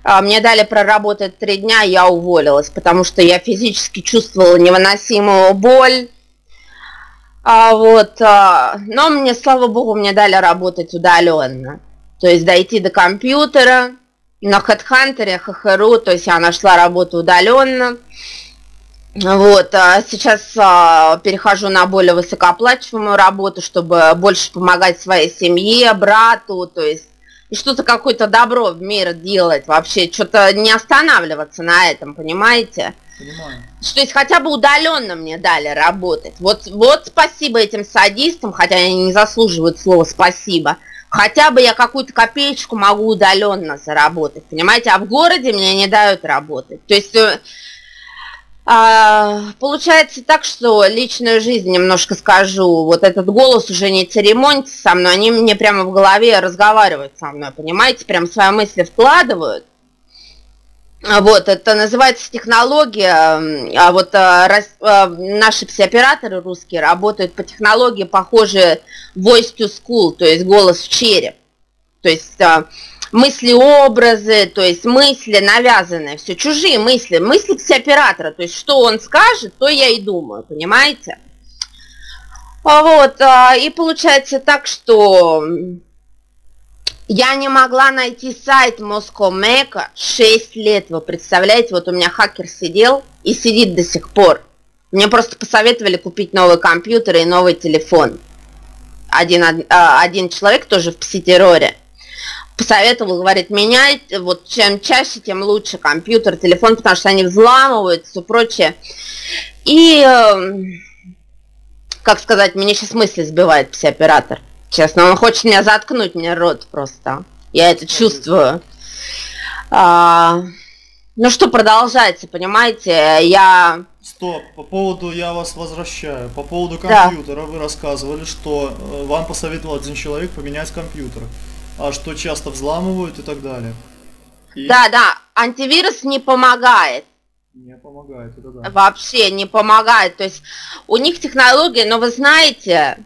А, мне дали проработать три дня, я уволилась, потому что я физически чувствовала невыносимую боль, а, вот, а, но мне, слава богу, мне дали работать удаленно. То есть дойти до компьютера, на HeadHunter, ХХРУ, то есть я нашла работу удаленно. Вот, а сейчас а, перехожу на более высокооплачиваемую работу, чтобы больше помогать своей семье, брату, то есть и что-то какое-то добро в мир делать, вообще что-то не останавливаться на этом, понимаете? Понимаю. Что есть хотя бы удаленно мне дали работать. Вот, вот спасибо этим садистам, хотя они не заслуживают слова спасибо. Хотя бы я какую-то копеечку могу удаленно заработать, понимаете? А в городе мне не дают работать. То есть э, а, получается так, что личную жизнь немножко скажу. Вот этот голос уже не церемонится со мной, они мне прямо в голове разговаривают со мной, понимаете? Прям свои мысли вкладывают. Вот, это называется технология, а вот а, рас, а, наши все операторы русские работают по технологии, похожей voice to school, то есть голос в череп. То есть а, мысли-образы, то есть мысли навязанные, все чужие мысли, мысли все оператора, то есть что он скажет, то я и думаю, понимаете? Вот, а, и получается так, что я не могла найти сайт Москомека 6 лет, вы представляете, вот у меня хакер сидел и сидит до сих пор. Мне просто посоветовали купить новый компьютер и новый телефон. Один, а, один человек тоже в пси-терроре посоветовал, говорит, менять, вот чем чаще, тем лучше компьютер, телефон, потому что они взламывают, все прочее. И, эм, как сказать, меня сейчас мысли сбивает пси-оператор. Честно, он хочет меня заткнуть, мне рот просто. Я это чувствую. А, ну что продолжается, понимаете? Я... Стоп, по поводу, я вас возвращаю, по поводу компьютера да. вы рассказывали, что э, вам посоветовал один человек поменять компьютер, а что часто взламывают и так далее. И... Да, да, антивирус не помогает. Не помогает, это да. Вообще не помогает, то есть у них технология, но вы знаете,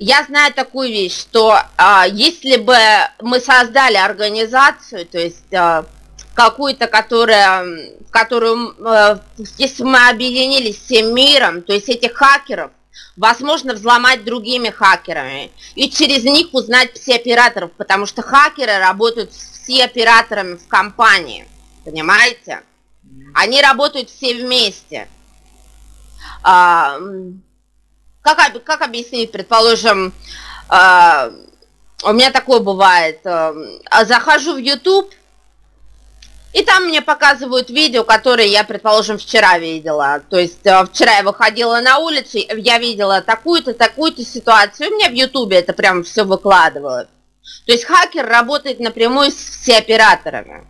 я знаю такую вещь, что а, если бы мы создали организацию, то есть а, какую-то, которая, которую, а, если мы объединились всем миром, то есть этих хакеров, возможно взломать другими хакерами и через них узнать все операторов, потому что хакеры работают все операторами в компании, понимаете? Они работают все вместе. А, как, как объяснить, предположим, э, у меня такое бывает, э, захожу в YouTube, И там мне показывают видео, которые я, предположим, вчера видела. То есть э, вчера я выходила на улицу, я видела такую-то, такую-то ситуацию. У меня в Ютубе это прям все выкладывают. То есть хакер работает напрямую с всеоператорами.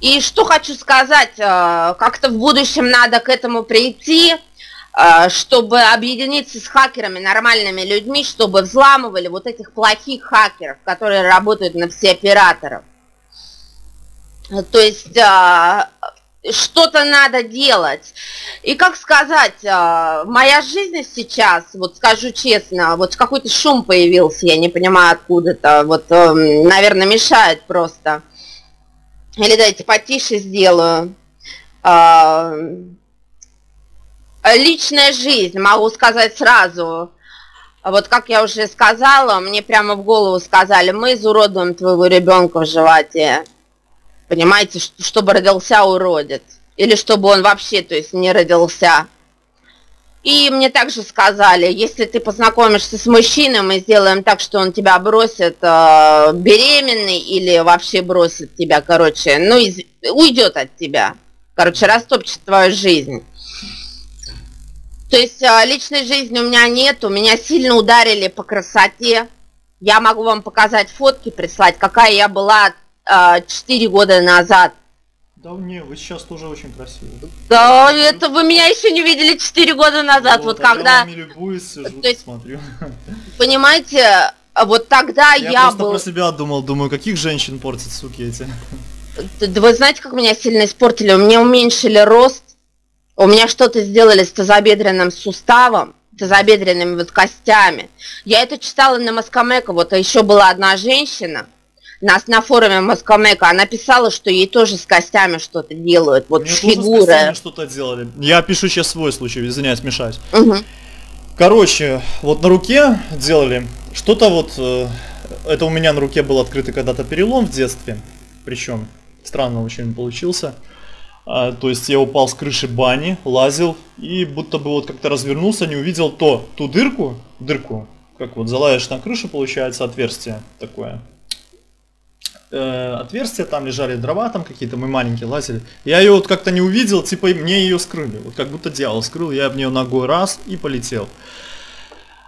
И что хочу сказать, э, как-то в будущем надо к этому прийти, э, чтобы объединиться с хакерами, нормальными людьми, чтобы взламывали вот этих плохих хакеров, которые работают на все операторов. То есть а, что-то надо делать. И как сказать, а, моя жизнь сейчас, вот скажу честно, вот какой-то шум появился, я не понимаю откуда-то, вот, эм, наверное, мешает просто. Или дайте потише сделаю. А, личная жизнь, могу сказать сразу. Вот как я уже сказала, мне прямо в голову сказали, мы изуродуем твоего ребенка в животе понимаете, чтобы родился уродец. Или чтобы он вообще, то есть, не родился. И мне также сказали, если ты познакомишься с мужчиной, мы сделаем так, что он тебя бросит э, беременный или вообще бросит тебя, короче, ну, из, уйдет от тебя. Короче, растопчет твою жизнь. То есть э, личной жизни у меня нет, у меня сильно ударили по красоте. Я могу вам показать фотки, прислать, какая я была 4 года назад. Да не, вы сейчас тоже очень красивы. Да, это вы меня еще не видели 4 года назад, вот, вот а когда... Я любуюсь, сижу, есть, смотрю. Понимаете, вот тогда я, я просто был... про себя думал, думаю, каких женщин портят, суки эти. Да вы знаете, как меня сильно испортили? У меня уменьшили рост, у меня что-то сделали с тазобедренным суставом, тазобедренными вот костями. Я это читала на Москомеко, вот а еще была одна женщина, нас на форуме Москомека, она писала, что ей тоже с костями что-то делают, вот Мне с фигурой. что-то делали. Я пишу сейчас свой случай, извиняюсь, мешаюсь. Угу. Короче, вот на руке делали что-то вот, э, это у меня на руке был открытый когда-то перелом в детстве, причем странно очень получился. А, то есть я упал с крыши бани, лазил и будто бы вот как-то развернулся, не увидел то, ту дырку, дырку, как вот залазишь на крышу, получается отверстие такое, э, отверстия, там лежали дрова, там какие-то мы маленькие лазили. Я ее вот как-то не увидел, типа мне ее скрыли. Вот как будто дьявол скрыл, я в нее ногой раз и полетел.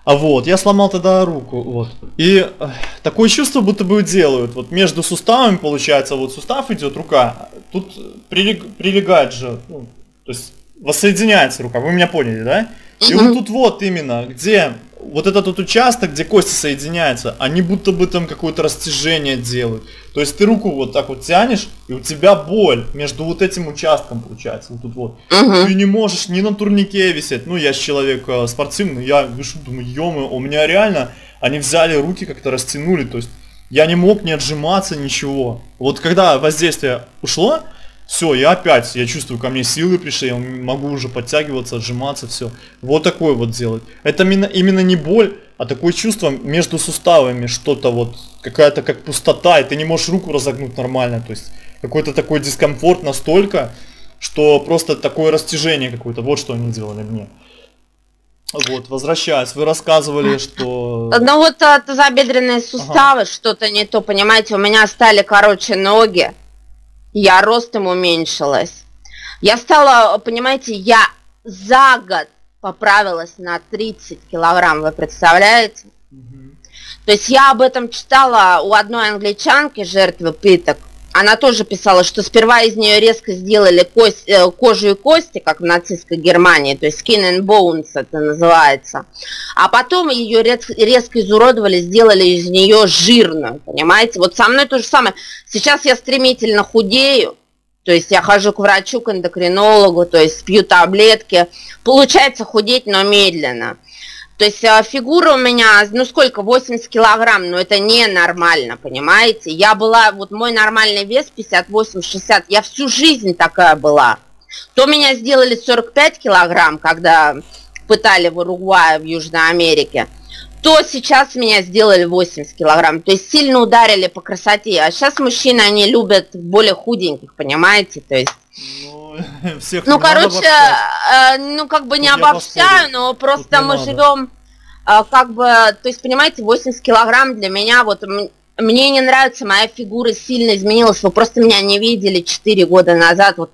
А вот, я сломал тогда руку, вот. И э, такое чувство, будто бы делают. Вот между суставами, получается, вот сустав идет, рука. Тут прилег, прилегает же, ну, то есть воссоединяется рука, вы меня поняли, да? И вот тут вот именно, где вот этот вот участок, где кости соединяются, они будто бы там какое-то растяжение делают. То есть ты руку вот так вот тянешь, и у тебя боль между вот этим участком получается, вот тут вот. Угу. Ты не можешь ни на турнике висеть. Ну, я человек э, спортивный, я вижу, думаю, ё у меня реально, они взяли руки как-то растянули, то есть я не мог не отжиматься, ничего. Вот когда воздействие ушло, все, я опять, я чувствую, ко мне силы пришли, я могу уже подтягиваться, отжиматься, все. Вот такое вот делать. Это именно, именно не боль, а такое чувство между суставами, что-то вот, какая-то как пустота, и ты не можешь руку разогнуть нормально, то есть какой-то такой дискомфорт настолько, что просто такое растяжение какое-то, вот что они делали мне. Вот, возвращаясь, вы рассказывали, что... Ну вот а, тазобедренные суставы, ага. что-то не то, понимаете, у меня стали короче ноги, я ростом уменьшилась. Я стала, понимаете, я за год поправилась на 30 килограмм, вы представляете? Угу. То есть я об этом читала у одной англичанки, жертвы пыток. Она тоже писала, что сперва из нее резко сделали кость, э, кожу и кости, как в нацистской Германии, то есть skin and bones это называется. А потом ее резко, изуродовали, сделали из нее жирную, понимаете? Вот со мной то же самое. Сейчас я стремительно худею, то есть я хожу к врачу, к эндокринологу, то есть пью таблетки. Получается худеть, но медленно. То есть а, фигура у меня, ну сколько, 80 килограмм, но это ненормально, понимаете? Я была, вот мой нормальный вес 58-60, я всю жизнь такая была. То меня сделали 45 килограмм, когда пытали в Уругвае, в Южной Америке, то сейчас меня сделали 80 килограмм. То есть сильно ударили по красоте. А сейчас мужчины, они любят более худеньких, понимаете? То есть... Ну, всех ну короче, э, ну как бы не обобщаю, но просто мы живем э, как бы, то есть, понимаете, 80 килограмм для меня, вот мне не нравится, моя фигура сильно изменилась. Вы просто меня не видели 4 года назад. Вот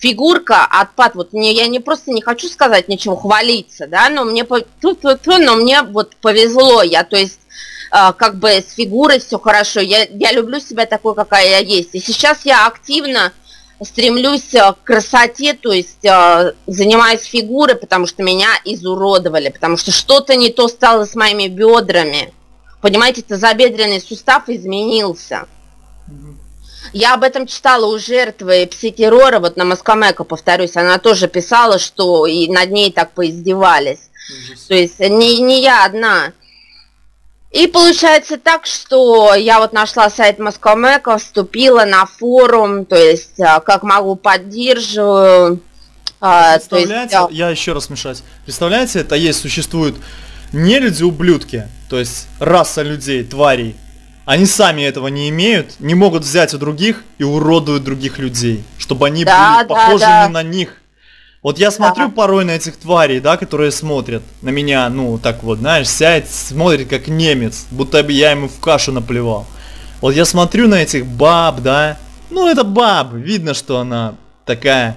фигурка, отпад, вот мне, я не просто не хочу сказать ничего, хвалиться, да, но мне, но мне вот повезло, я, то есть, э, как бы с фигурой все хорошо, я, я люблю себя такой, какая я есть, и сейчас я активно стремлюсь э, к красоте, то есть э, занимаюсь фигурой, потому что меня изуродовали, потому что что-то не то стало с моими бедрами, понимаете, это забедренный сустав изменился, я об этом читала у жертвы психтеррора, вот на Москомеко, повторюсь, она тоже писала, что и над ней так поиздевались. Ужас. То есть не, не я одна. И получается так, что я вот нашла сайт Москомеко, вступила на форум, то есть а, как могу поддерживаю. А, Представляете, есть, я еще раз мешать. Представляете, это есть, существуют не люди-ублюдки, то есть раса людей, тварей, они сами этого не имеют, не могут взять у других и уродуют других людей, чтобы они да, были да, похожими да. на них. Вот я смотрю да. порой на этих тварей, да, которые смотрят на меня, ну, так вот, знаешь, сядет, смотрит как немец, будто бы я ему в кашу наплевал. Вот я смотрю на этих баб, да, ну, это баб, видно, что она такая,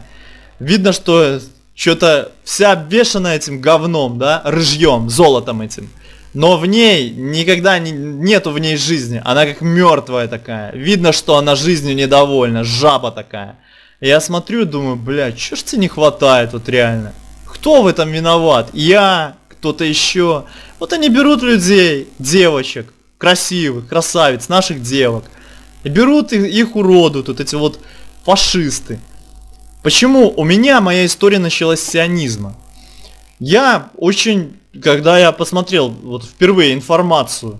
видно, что что-то вся обвешана этим говном, да, рыжьем, золотом этим но в ней никогда не, нету в ней жизни. Она как мертвая такая. Видно, что она жизнью недовольна, жаба такая. Я смотрю думаю, блядь, что ж тебе не хватает вот реально? Кто в этом виноват? Я, кто-то еще. Вот они берут людей, девочек, красивых, красавиц, наших девок. И берут их, их уродуют, вот эти вот фашисты. Почему? У меня моя история началась с сионизма. Я очень когда я посмотрел вот впервые информацию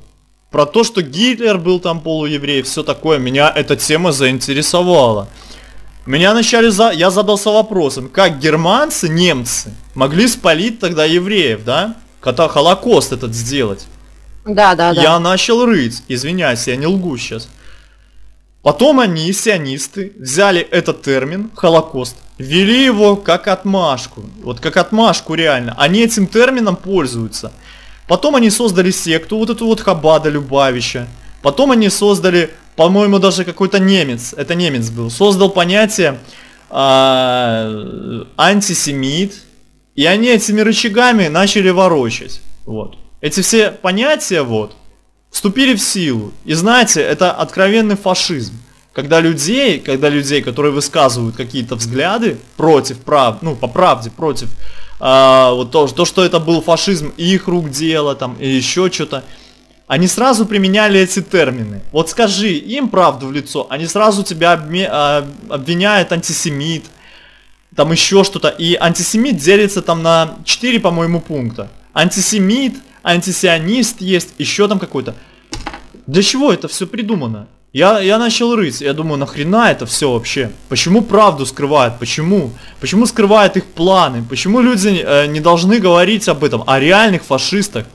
про то, что Гитлер был там полуеврей, все такое, меня эта тема заинтересовала. Меня начали за... Я задался вопросом, как германцы, немцы могли спалить тогда евреев, да? Когда Холокост этот сделать. Да, да, да. Я начал рыть, извиняюсь, я не лгу сейчас. Потом они, сионисты, взяли этот термин, Холокост, ввели его как отмашку. Вот как отмашку реально. Они этим термином пользуются. Потом они создали секту, вот эту вот Хабада Любавича. Потом они создали, по-моему, даже какой-то немец, это немец был, создал понятие э, антисемит. И они этими рычагами начали ворочать. Вот. Эти все понятия вот вступили в силу. И знаете, это откровенный фашизм когда людей, когда людей, которые высказывают какие-то взгляды против прав, ну по правде против э, вот то, то, что это был фашизм их рук дело там и еще что-то, они сразу применяли эти термины. Вот скажи им правду в лицо, они сразу тебя обме, э, обвиняют антисемит, там еще что-то. И антисемит делится там на 4, по-моему, пункта. Антисемит, антисионист есть, еще там какой-то. Для чего это все придумано? Я, я начал рыть, я думаю, нахрена это все вообще? Почему правду скрывают? Почему? Почему скрывают их планы? Почему люди э, не должны говорить об этом, о реальных фашистах?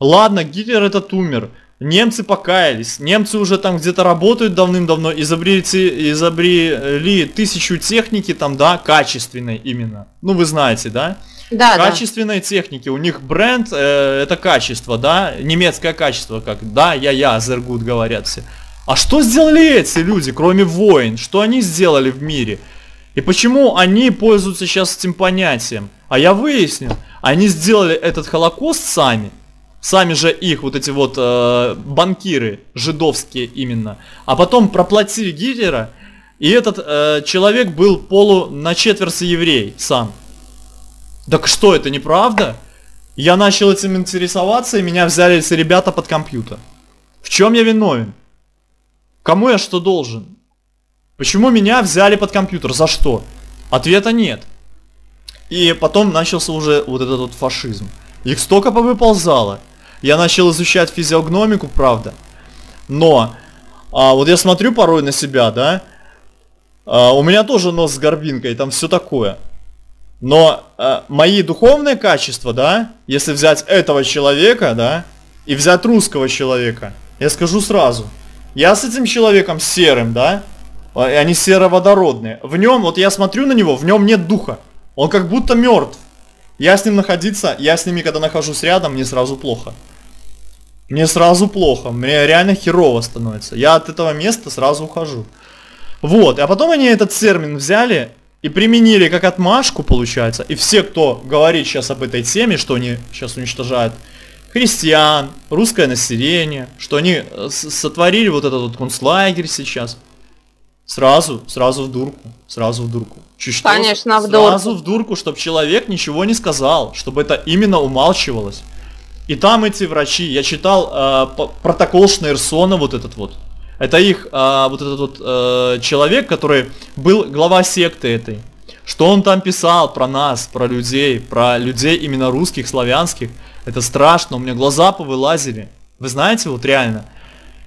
Ладно, Гитлер этот умер, немцы покаялись, немцы уже там где-то работают давным-давно, изобрели, изобрели тысячу техники там, да, качественной именно. Ну, вы знаете, да? да, качественной да. техники. У них бренд э, это качество, да, немецкое качество, как да, я, я, Зергут говорят все. А что сделали эти люди, кроме войн? Что они сделали в мире? И почему они пользуются сейчас этим понятием? А я выяснил, они сделали этот Холокост сами. Сами же их, вот эти вот э, банкиры, жидовские именно. А потом проплатили Гитлера, и этот э, человек был полу на четверть еврей сам. Так что, это неправда? Я начал этим интересоваться, и меня взяли эти ребята под компьютер. В чем я виновен? Кому я что должен? Почему меня взяли под компьютер? За что? Ответа нет. И потом начался уже вот этот вот фашизм. Их столько повыползало. Я начал изучать физиогномику, правда. Но, а, вот я смотрю порой на себя, да, а, у меня тоже нос с горбинкой, там все такое. Но э, мои духовные качества, да, если взять этого человека, да, и взять русского человека, я скажу сразу, я с этим человеком серым, да, и они сероводородные. В нем, вот я смотрю на него, в нем нет духа. Он как будто мертв. Я с ним находиться, я с ними, когда нахожусь рядом, мне сразу плохо. Мне сразу плохо, мне реально херово становится. Я от этого места сразу ухожу. Вот, а потом они этот термин взяли и применили как отмашку, получается. И все, кто говорит сейчас об этой теме, что они сейчас уничтожают христиан, русское население, что они э, сотворили вот этот вот концлагерь сейчас, сразу, сразу в дурку, сразу в дурку. Чуть Конечно, в дурку. Сразу в дурку, чтобы человек ничего не сказал, чтобы это именно умалчивалось. И там эти врачи, я читал э, протокол Шнейрсона, вот этот вот. Это их, э, вот этот вот э, человек, который был глава секты этой. Что он там писал про нас, про людей, про людей именно русских, славянских. Это страшно, у меня глаза повылазили. Вы знаете, вот реально.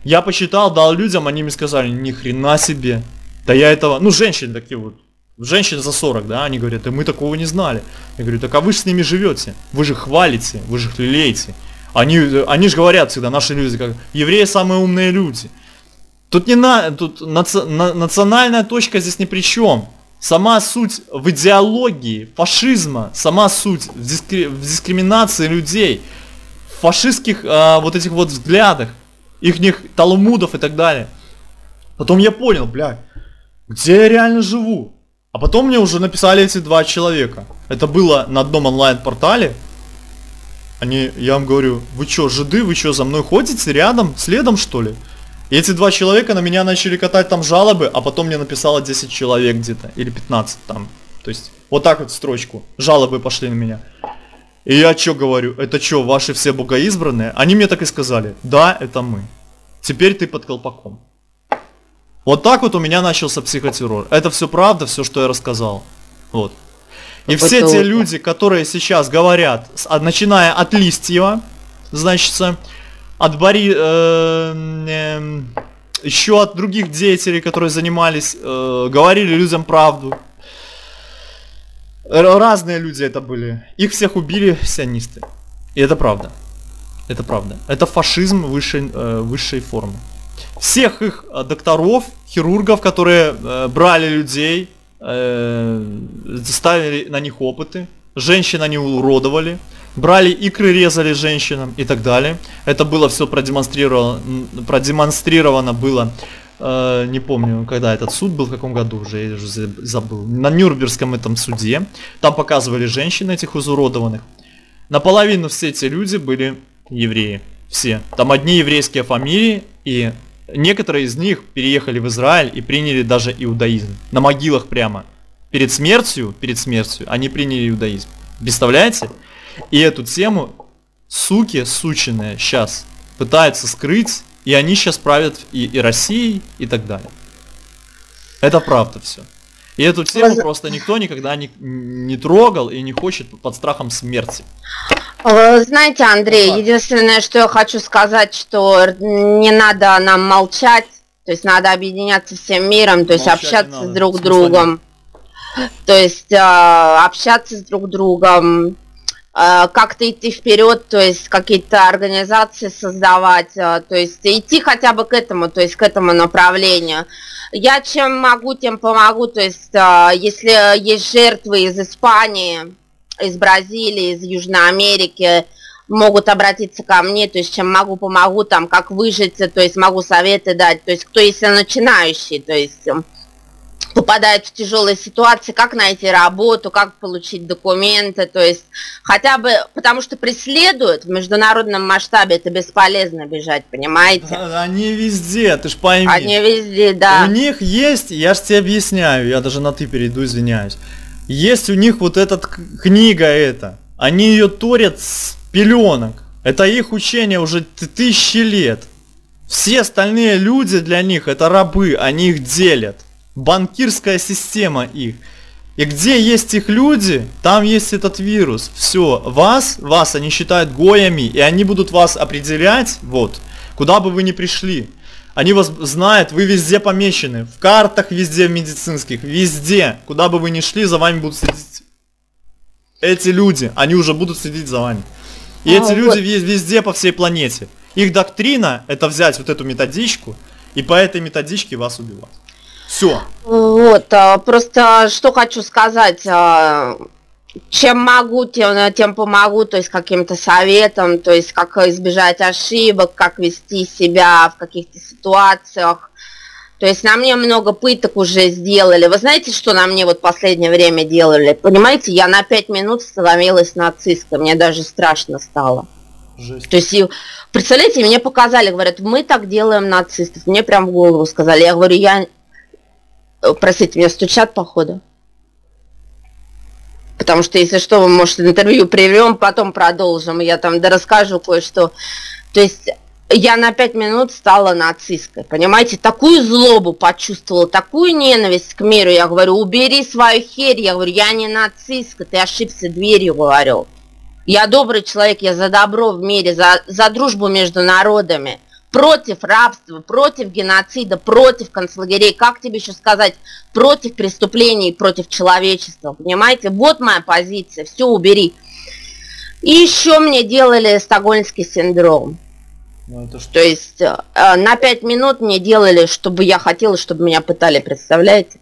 Я посчитал, дал людям, они мне сказали, ни хрена себе. Да я этого, ну женщины такие вот, женщины за 40, да, они говорят, да мы такого не знали. Я говорю, так а вы с ними живете, вы же хвалите, вы же лелеете. Они, они же говорят всегда, наши люди, как евреи самые умные люди. Тут не на, тут наци, на, национальная точка здесь ни при чем. Сама суть в идеологии фашизма, сама суть в, дискри, в дискриминации людей, в фашистских а, вот этих вот взглядах, их них талмудов и так далее. Потом я понял, блядь, где я реально живу. А потом мне уже написали эти два человека. Это было на одном онлайн-портале. Они, я вам говорю, вы что, жиды, вы что, за мной ходите рядом, следом что ли? И эти два человека на меня начали катать там жалобы, а потом мне написало 10 человек где-то, или 15 там. То есть, вот так вот строчку. Жалобы пошли на меня. И я что говорю, это что, ваши все богоизбранные? Они мне так и сказали, да, это мы. Теперь ты под колпаком. Вот так вот у меня начался психотеррор. Это все правда, все, что я рассказал. Вот. И это все те люди, которые сейчас говорят, начиная от Листьева, значит, от Бори, э, э, еще от других деятелей, которые занимались, э, говорили людям правду. Разные люди это были. Их всех убили сионисты. И это правда. Это правда. Это фашизм высшей, э, высшей формы всех их э, докторов, хирургов, которые э, брали людей, э, ставили на них опыты, женщин они уродовали, брали икры, резали женщинам и так далее. Это было все продемонстрировано, продемонстрировано было, э, не помню, когда этот суд был, в каком году уже, я уже забыл, на Нюрнбергском этом суде. Там показывали женщин этих изуродованных. Наполовину все эти люди были евреи. Все. Там одни еврейские фамилии и Некоторые из них переехали в Израиль и приняли даже иудаизм. На могилах прямо. Перед смертью, перед смертью они приняли иудаизм. Представляете? И эту тему суки сученные сейчас пытаются скрыть, и они сейчас правят и, и Россией, и так далее. Это правда все. И эту тему просто никто никогда не, не трогал и не хочет под страхом смерти. Знаете, Андрей, единственное, что я хочу сказать, что не надо нам молчать, то есть надо объединяться всем миром, то есть молчать общаться с друг другом, то есть э, общаться с друг другом, как-то идти вперед, то есть какие-то организации создавать, э, то есть идти хотя бы к этому, то есть к этому направлению. Я чем могу, тем помогу, то есть э, если есть жертвы из Испании, из Бразилии, из Южной Америки могут обратиться ко мне, то есть чем могу, помогу, там, как выжить, то есть могу советы дать, то есть кто если начинающий, то есть попадает в тяжелые ситуации, как найти работу, как получить документы, то есть хотя бы, потому что преследуют в международном масштабе, это бесполезно бежать, понимаете? Они везде, ты ж пойми. Они везде, да. У них есть, я ж тебе объясняю, я даже на ты перейду, извиняюсь. Есть у них вот эта книга эта. Они ее торят с пеленок. Это их учение уже тысячи лет. Все остальные люди для них это рабы, они их делят. Банкирская система их. И где есть их люди, там есть этот вирус. Все, вас, вас они считают гоями, и они будут вас определять, вот, куда бы вы ни пришли. Они вас знают, вы везде помечены. В картах везде медицинских, везде. Куда бы вы ни шли, за вами будут следить эти люди. Они уже будут следить за вами. И а, эти вот. люди везде по всей планете. Их доктрина это взять вот эту методичку и по этой методичке вас убивать. Все. Вот, а, просто что хочу сказать. А, чем могу, тем, тем помогу, то есть каким-то советом, то есть как избежать ошибок, как вести себя в каких-то ситуациях. То есть на мне много пыток уже сделали. Вы знаете, что на мне вот последнее время делали? Понимаете, я на пять минут становилась нацисткой, мне даже страшно стало. Жесть. То есть, представляете, мне показали, говорят, мы так делаем нацистов. Мне прям в голову сказали. Я говорю, я... Простите, меня стучат, походу. Потому что, если что, мы, может, интервью приведем, потом продолжим. Я там расскажу кое-что. То есть, я на пять минут стала нацисткой, понимаете, такую злобу почувствовала, такую ненависть к миру, я говорю, убери свою херь, я говорю, я не нацистка, ты ошибся дверью, говорю. Я добрый человек, я за добро в мире, за, за дружбу между народами, против рабства, против геноцида, против концлагерей, как тебе еще сказать, против преступлений, против человечества, понимаете? Вот моя позиция, все убери. И еще мне делали стокгольмский синдром. Ну, это что? То есть э, на пять минут мне делали, чтобы я хотела, чтобы меня пытали, представляете?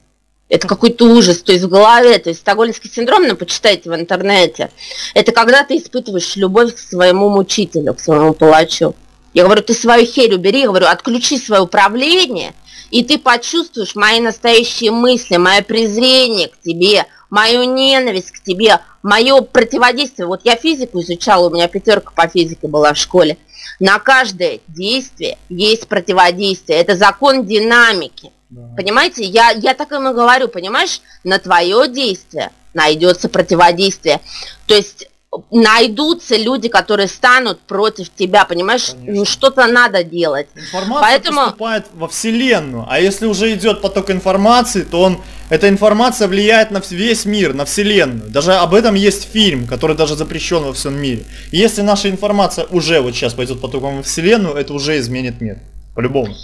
Это какой-то ужас, то есть в голове, то есть стокгольмский синдром, ну, почитайте в интернете. Это когда ты испытываешь любовь к своему мучителю, к своему палачу. Я говорю, ты свою херь убери, я говорю, отключи свое управление, и ты почувствуешь мои настоящие мысли, мое презрение к тебе, мою ненависть к тебе, мое противодействие. Вот я физику изучала, у меня пятерка по физике была в школе. На каждое действие есть противодействие. Это закон динамики. Да. Понимаете, я, я так им и говорю, понимаешь, на твое действие найдется противодействие. То есть найдутся люди, которые станут против тебя, понимаешь? Ну, что-то надо делать. Информация Поэтому... поступает во Вселенную, а если уже идет поток информации, то он, эта информация влияет на весь мир, на Вселенную. Даже об этом есть фильм, который даже запрещен во всем мире. И если наша информация уже вот сейчас пойдет потоком во Вселенную, это уже изменит мир. По-любому.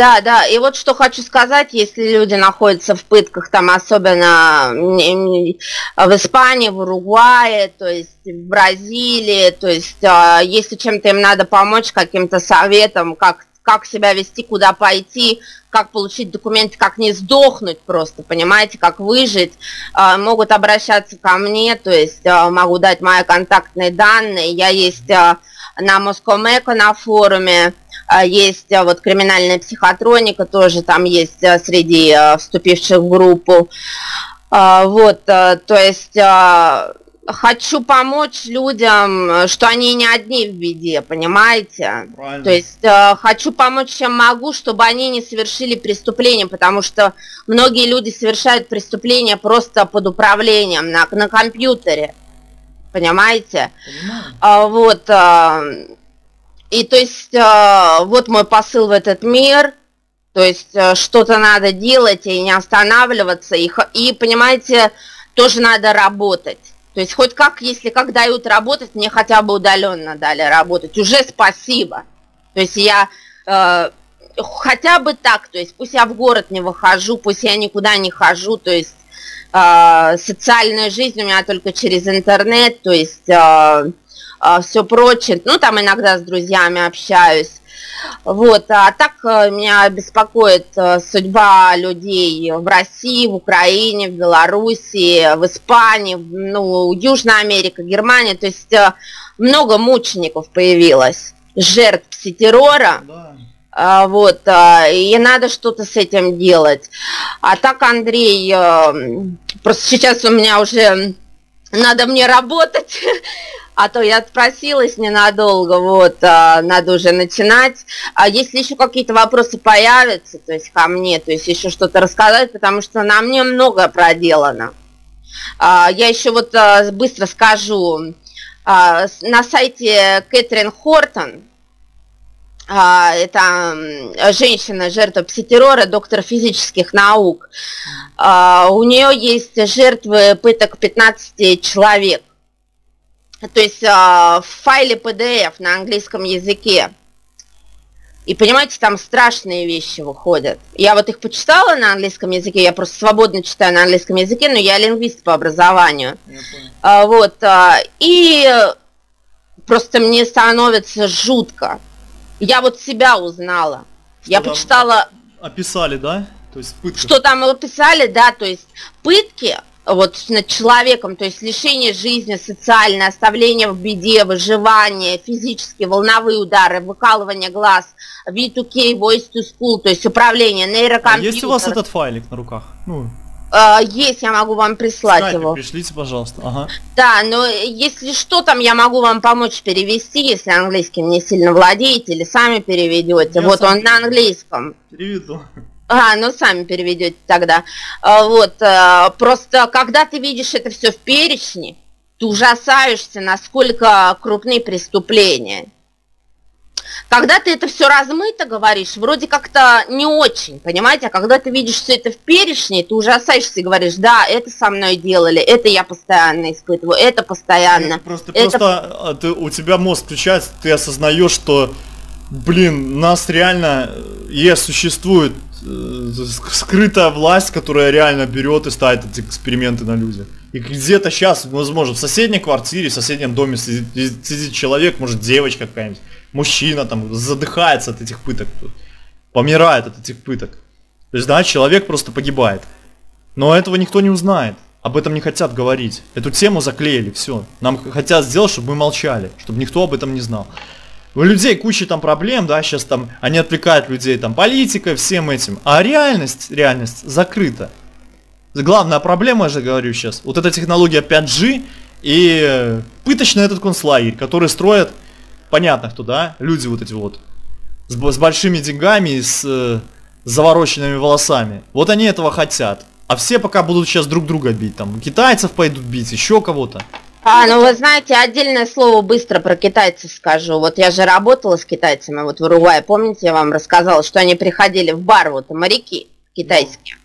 Да, да, и вот что хочу сказать, если люди находятся в пытках, там особенно в Испании, в Уругвае, то есть в Бразилии, то есть а, если чем-то им надо помочь, каким-то советом, как, как себя вести, куда пойти, как получить документы, как не сдохнуть просто, понимаете, как выжить, а, могут обращаться ко мне, то есть а, могу дать мои контактные данные, я есть на Москомеко на форуме, а, есть а, вот криминальная психотроника, тоже там есть а, среди вступивших в группу. Вот, то есть хочу помочь людям, что они не одни в беде, понимаете? Правильно. То есть э, хочу помочь, чем могу, чтобы они не совершили преступление, потому что многие люди совершают преступления просто под управлением на, на компьютере, понимаете? Понимаю. А, вот. Э, и то есть э, вот мой посыл в этот мир, то есть э, что-то надо делать и не останавливаться, и, и, понимаете, тоже надо работать. То есть хоть как, если как дают работать, мне хотя бы удаленно дали работать, уже спасибо. То есть я э, хотя бы так, то есть пусть я в город не выхожу, пусть я никуда не хожу, то есть э, социальная жизнь у меня только через интернет, то есть э, а, все прочее. Ну, там иногда с друзьями общаюсь. Вот, а так э, меня беспокоит э, судьба людей в России, в Украине, в Беларуси, в Испании, ну, Южная Америка, Германия. То есть э, много мучеников появилось, жертв пситеррора. Да. А, вот, и надо что-то с этим делать. А так, Андрей, просто сейчас у меня уже надо мне работать, а то я отпросилась ненадолго, вот, а, надо уже начинать. А если еще какие-то вопросы появятся, то есть ко мне, то есть еще что-то рассказать, потому что на мне много проделано. А, я еще вот а, быстро скажу, а, на сайте Кэтрин Хортон, а, это женщина, жертва пситеррора, доктор физических наук. А, у нее есть жертвы пыток 15 человек то есть а, в файле PDF на английском языке. И понимаете, там страшные вещи выходят. Я вот их почитала на английском языке, я просто свободно читаю на английском языке, но я лингвист по образованию. А, вот. А, и просто мне становится жутко. Я вот себя узнала. Что я почитала... Описали, да? То есть пытки. Что там описали, да, то есть пытки вот над человеком, то есть лишение жизни, социальное, оставление в беде, выживание, физические волновые удары, выкалывание глаз, V2K, Voice to School, то есть управление, нейрокомпьютер. А есть у вас этот файлик на руках? Ну, Uh, есть, я могу вам прислать Скайпе его. пришлите, пожалуйста. Ага. Да, но если что, там я могу вам помочь перевести, если английским не сильно владеете, или сами переведете. Я вот сам он на английском. Переведу. А, ну сами переведете тогда. А, Вот, а, просто когда ты видишь это все в перечне, ты ужасаешься, насколько крупные преступления. Когда ты это все размыто говоришь, вроде как-то не очень, понимаете? А когда ты видишь все это в перечне, ты ужасаешься и говоришь, да, это со мной делали, это я постоянно испытываю, это постоянно. Просто, Это- просто а, ты, у тебя мозг включается, ты осознаешь, что, блин, нас реально э, есть, существует э, скрытая власть, которая реально берет и ставит эти эксперименты на людях. И где-то сейчас, возможно, в соседней квартире, в соседнем доме сидит, сидит человек, может девочка какая-нибудь, мужчина там задыхается от этих пыток, помирает от этих пыток. То есть, да, человек просто погибает. Но этого никто не узнает. Об этом не хотят говорить. Эту тему заклеили, все. Нам хотят сделать, чтобы мы молчали, чтобы никто об этом не знал. У людей куча там проблем, да, сейчас там они отвлекают людей там политикой, всем этим. А реальность, реальность закрыта. Главная проблема, я же говорю сейчас, вот эта технология 5G и э, пыточный этот концлагерь, который строят, понятно кто, да, люди вот эти вот, с, с большими деньгами с э, завороченными волосами. Вот они этого хотят. А все пока будут сейчас друг друга бить, там, китайцев пойдут бить, еще кого-то. А, ну вы знаете, отдельное слово быстро про китайцев скажу. Вот я же работала с китайцами вот в Уругвае. Помните, я вам рассказала, что они приходили в бар, вот моряки китайские.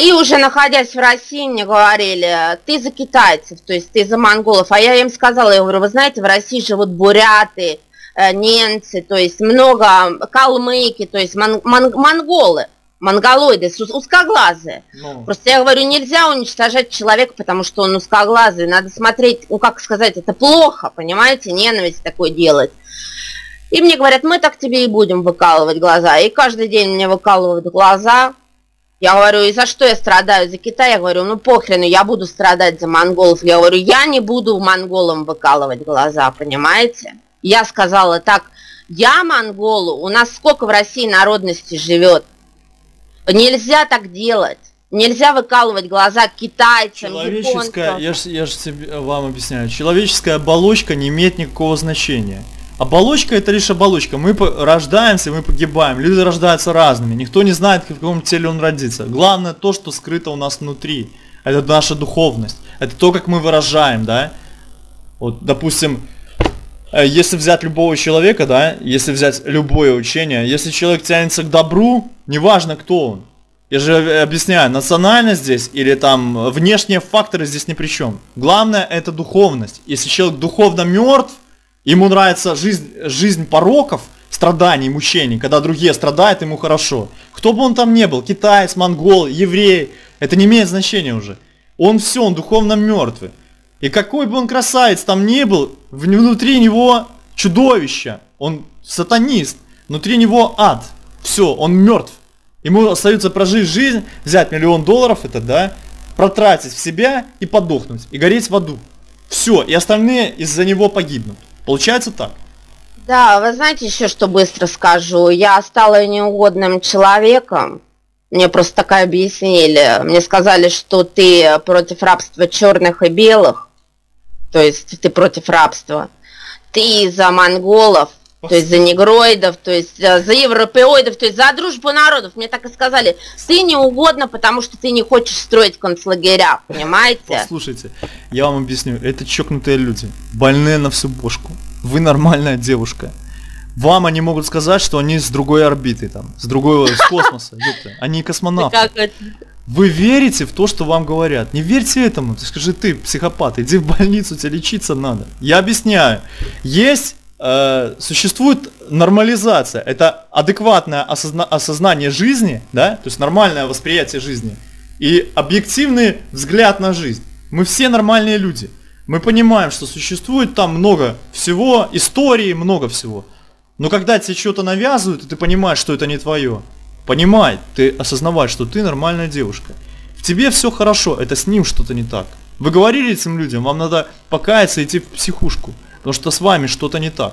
И уже находясь в России, мне говорили, ты за китайцев, то есть ты за монголов. А я им сказала, я говорю, вы знаете, в России живут буряты, э, немцы, то есть много калмыки, то есть мон- мон- монголы, монголоиды, узкоглазые. Ну, Просто я говорю, нельзя уничтожать человека, потому что он узкоглазый. Надо смотреть, ну как сказать, это плохо, понимаете, ненависть такое делать. И мне говорят, мы так тебе и будем выкалывать глаза. И каждый день мне выкалывают глаза. Я говорю, и за что я страдаю? За Китай? Я говорю, ну похрену, я буду страдать за монголов. Я говорю, я не буду монголам выкалывать глаза, понимаете? Я сказала так, я монголу, у нас сколько в России народности живет? Нельзя так делать. Нельзя выкалывать глаза китайцам, человеческая, японцам. я же я ж себе, вам объясняю, человеческая оболочка не имеет никакого значения. Оболочка это лишь оболочка. Мы рождаемся, мы погибаем. Люди рождаются разными. Никто не знает, в каком теле он родится. Главное то, что скрыто у нас внутри. Это наша духовность. Это то, как мы выражаем, да. Вот, допустим, э, если взять любого человека, да, если взять любое учение, если человек тянется к добру, неважно кто он. Я же э, объясняю, национальность здесь или там внешние факторы здесь ни при чем. Главное это духовность. Если человек духовно мертв, ему нравится жизнь, жизнь пороков, страданий, мучений, когда другие страдают, ему хорошо. Кто бы он там ни был, китаец, монгол, еврей, это не имеет значения уже. Он все, он духовно мертвый. И какой бы он красавец там ни был, внутри него чудовище. Он сатанист. Внутри него ад. Все, он мертв. Ему остается прожить жизнь, взять миллион долларов, это да, протратить в себя и подохнуть. И гореть в аду. Все, и остальные из-за него погибнут. Получается так. Да, вы знаете еще, что быстро скажу? Я стала неугодным человеком. Мне просто так объяснили. Мне сказали, что ты против рабства черных и белых. То есть ты против рабства. Ты за монголов, то есть за негроидов, то есть за европеоидов, то есть за дружбу народов. Мне так и сказали. Ты неугодно, потому что ты не хочешь строить концлагеря, понимаете? Послушайте, я вам объясню. Это чокнутые люди. Больные на всю бошку. Вы нормальная девушка. Вам они могут сказать, что они с другой орбиты, там, с другой, с космоса. Они космонавты. Вы верите в то, что вам говорят. Не верьте этому. Скажи, ты психопат, иди в больницу, тебе лечиться надо. Я объясняю. Есть, э, существует нормализация. Это адекватное осозна- осознание жизни, да, то есть нормальное восприятие жизни и объективный взгляд на жизнь. Мы все нормальные люди. Мы понимаем, что существует там много всего, истории, много всего. Но когда тебе что-то навязывают, и ты понимаешь, что это не твое, понимай, ты осознавай, что ты нормальная девушка. в тебе все хорошо, это с ним что-то не так. Вы говорили этим людям, вам надо покаяться и идти в психушку, потому что с вами что-то не так.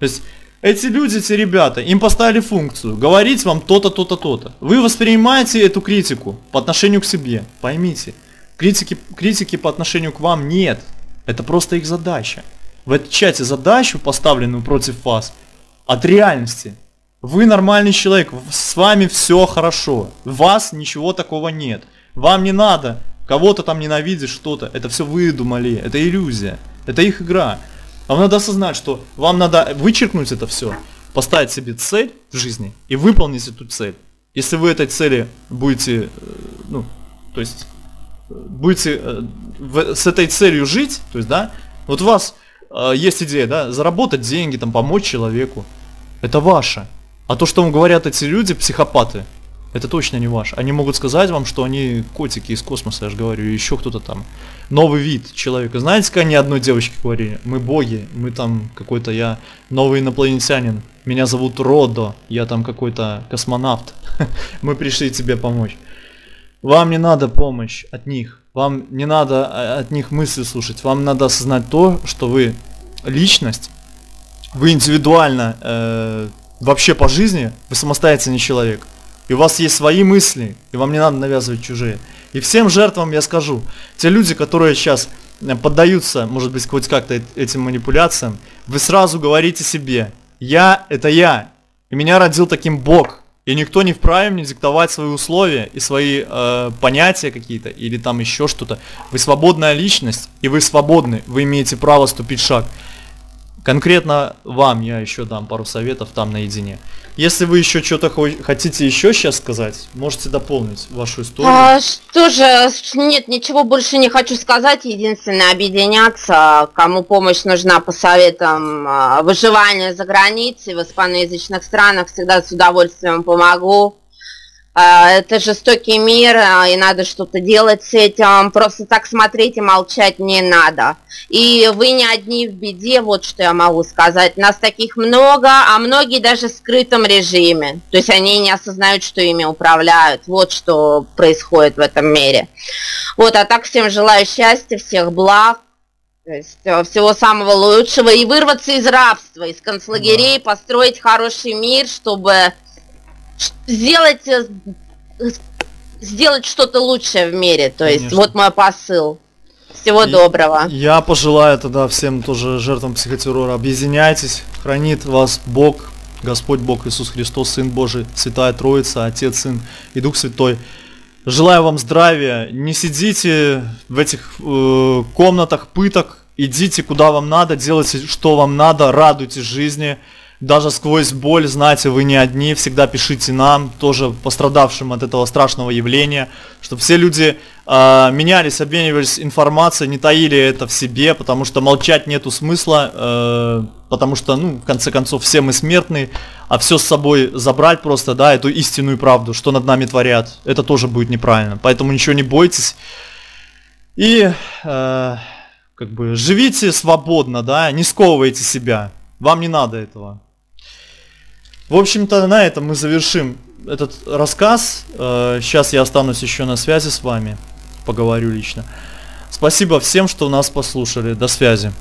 То есть эти люди, эти ребята, им поставили функцию говорить вам то-то, то-то, то-то. Вы воспринимаете эту критику по отношению к себе, поймите. Критики, критики по отношению к вам нет. Это просто их задача. В отвечаете задачу, поставленную против вас, от реальности. Вы нормальный человек, с вами все хорошо. Вас ничего такого нет. Вам не надо кого-то там ненавидеть, что-то. Это все выдумали, это иллюзия. Это их игра. Вам надо осознать, что вам надо вычеркнуть это все, поставить себе цель в жизни и выполнить эту цель. Если вы этой цели будете, э, ну, то есть, э, будете э, с этой целью жить, то есть, да, вот у вас есть идея, да, заработать деньги, там, помочь человеку, это ваше. А то, что вам говорят эти люди, психопаты, это точно не ваш. Они могут сказать вам, что они котики из космоса, я же говорю, еще кто-то там. Новый вид человека. Знаете, как они одной девочке говорили? Мы боги, мы там какой-то, я новый инопланетянин. Меня зовут Родо, я там какой-то космонавт. Мы пришли тебе помочь. Вам не надо помощь от них. Вам не надо а, от них мысли слушать. Вам надо осознать то, что вы личность, вы индивидуально э, вообще по жизни, вы самостоятельный человек и у вас есть свои мысли, и вам не надо навязывать чужие. И всем жертвам я скажу, те люди, которые сейчас э, поддаются, может быть, хоть как-то этим манипуляциям, вы сразу говорите себе, я это я, и меня родил таким Бог, и никто не вправе мне диктовать свои условия и свои э, понятия какие-то, или там еще что-то. Вы свободная личность, и вы свободны, вы имеете право ступить шаг. Конкретно вам я еще дам пару советов там наедине. Если вы еще что-то хотите еще сейчас сказать, можете дополнить вашу историю. А, что же, нет, ничего больше не хочу сказать. Единственное, объединяться. Кому помощь нужна по советам а, выживания за границей в испаноязычных странах, всегда с удовольствием помогу. А, это жестокий мир, а, и надо что-то делать с этим. Просто так смотреть и молчать не надо. И вы не одни в беде, вот что я могу сказать. Нас таких много, а многие даже в скрытом режиме. То есть они не осознают, что ими управляют. Вот что происходит в этом мире. Вот, а так всем желаю счастья, всех благ. То есть э, всего самого лучшего и вырваться из рабства, из концлагерей, да. построить хороший мир, чтобы сделать, э, сделать что-то лучшее в мире. То есть Конечно. вот мой посыл. Всего и доброго. Я пожелаю тогда всем тоже жертвам психотеррора. Объединяйтесь, хранит вас Бог, Господь Бог Иисус Христос, Сын Божий, Святая Троица, Отец, Сын и Дух Святой. Желаю вам здравия. Не сидите в этих э, комнатах пыток. Идите куда вам надо, делайте что вам надо, радуйтесь жизни даже сквозь боль, знаете, вы не одни, всегда пишите нам, тоже пострадавшим от этого страшного явления, чтобы все люди э, менялись, обменивались информацией, не таили это в себе, потому что молчать нету смысла, э, потому что, ну, в конце концов, все мы смертные, а все с собой забрать просто, да, эту истинную правду, что над нами творят, это тоже будет неправильно, поэтому ничего не бойтесь. И, э, как бы, живите свободно, да, не сковывайте себя, вам не надо этого. В общем-то, на этом мы завершим этот рассказ. Сейчас э, я останусь еще на связи с вами, поговорю лично. Спасибо всем, что нас послушали. До связи.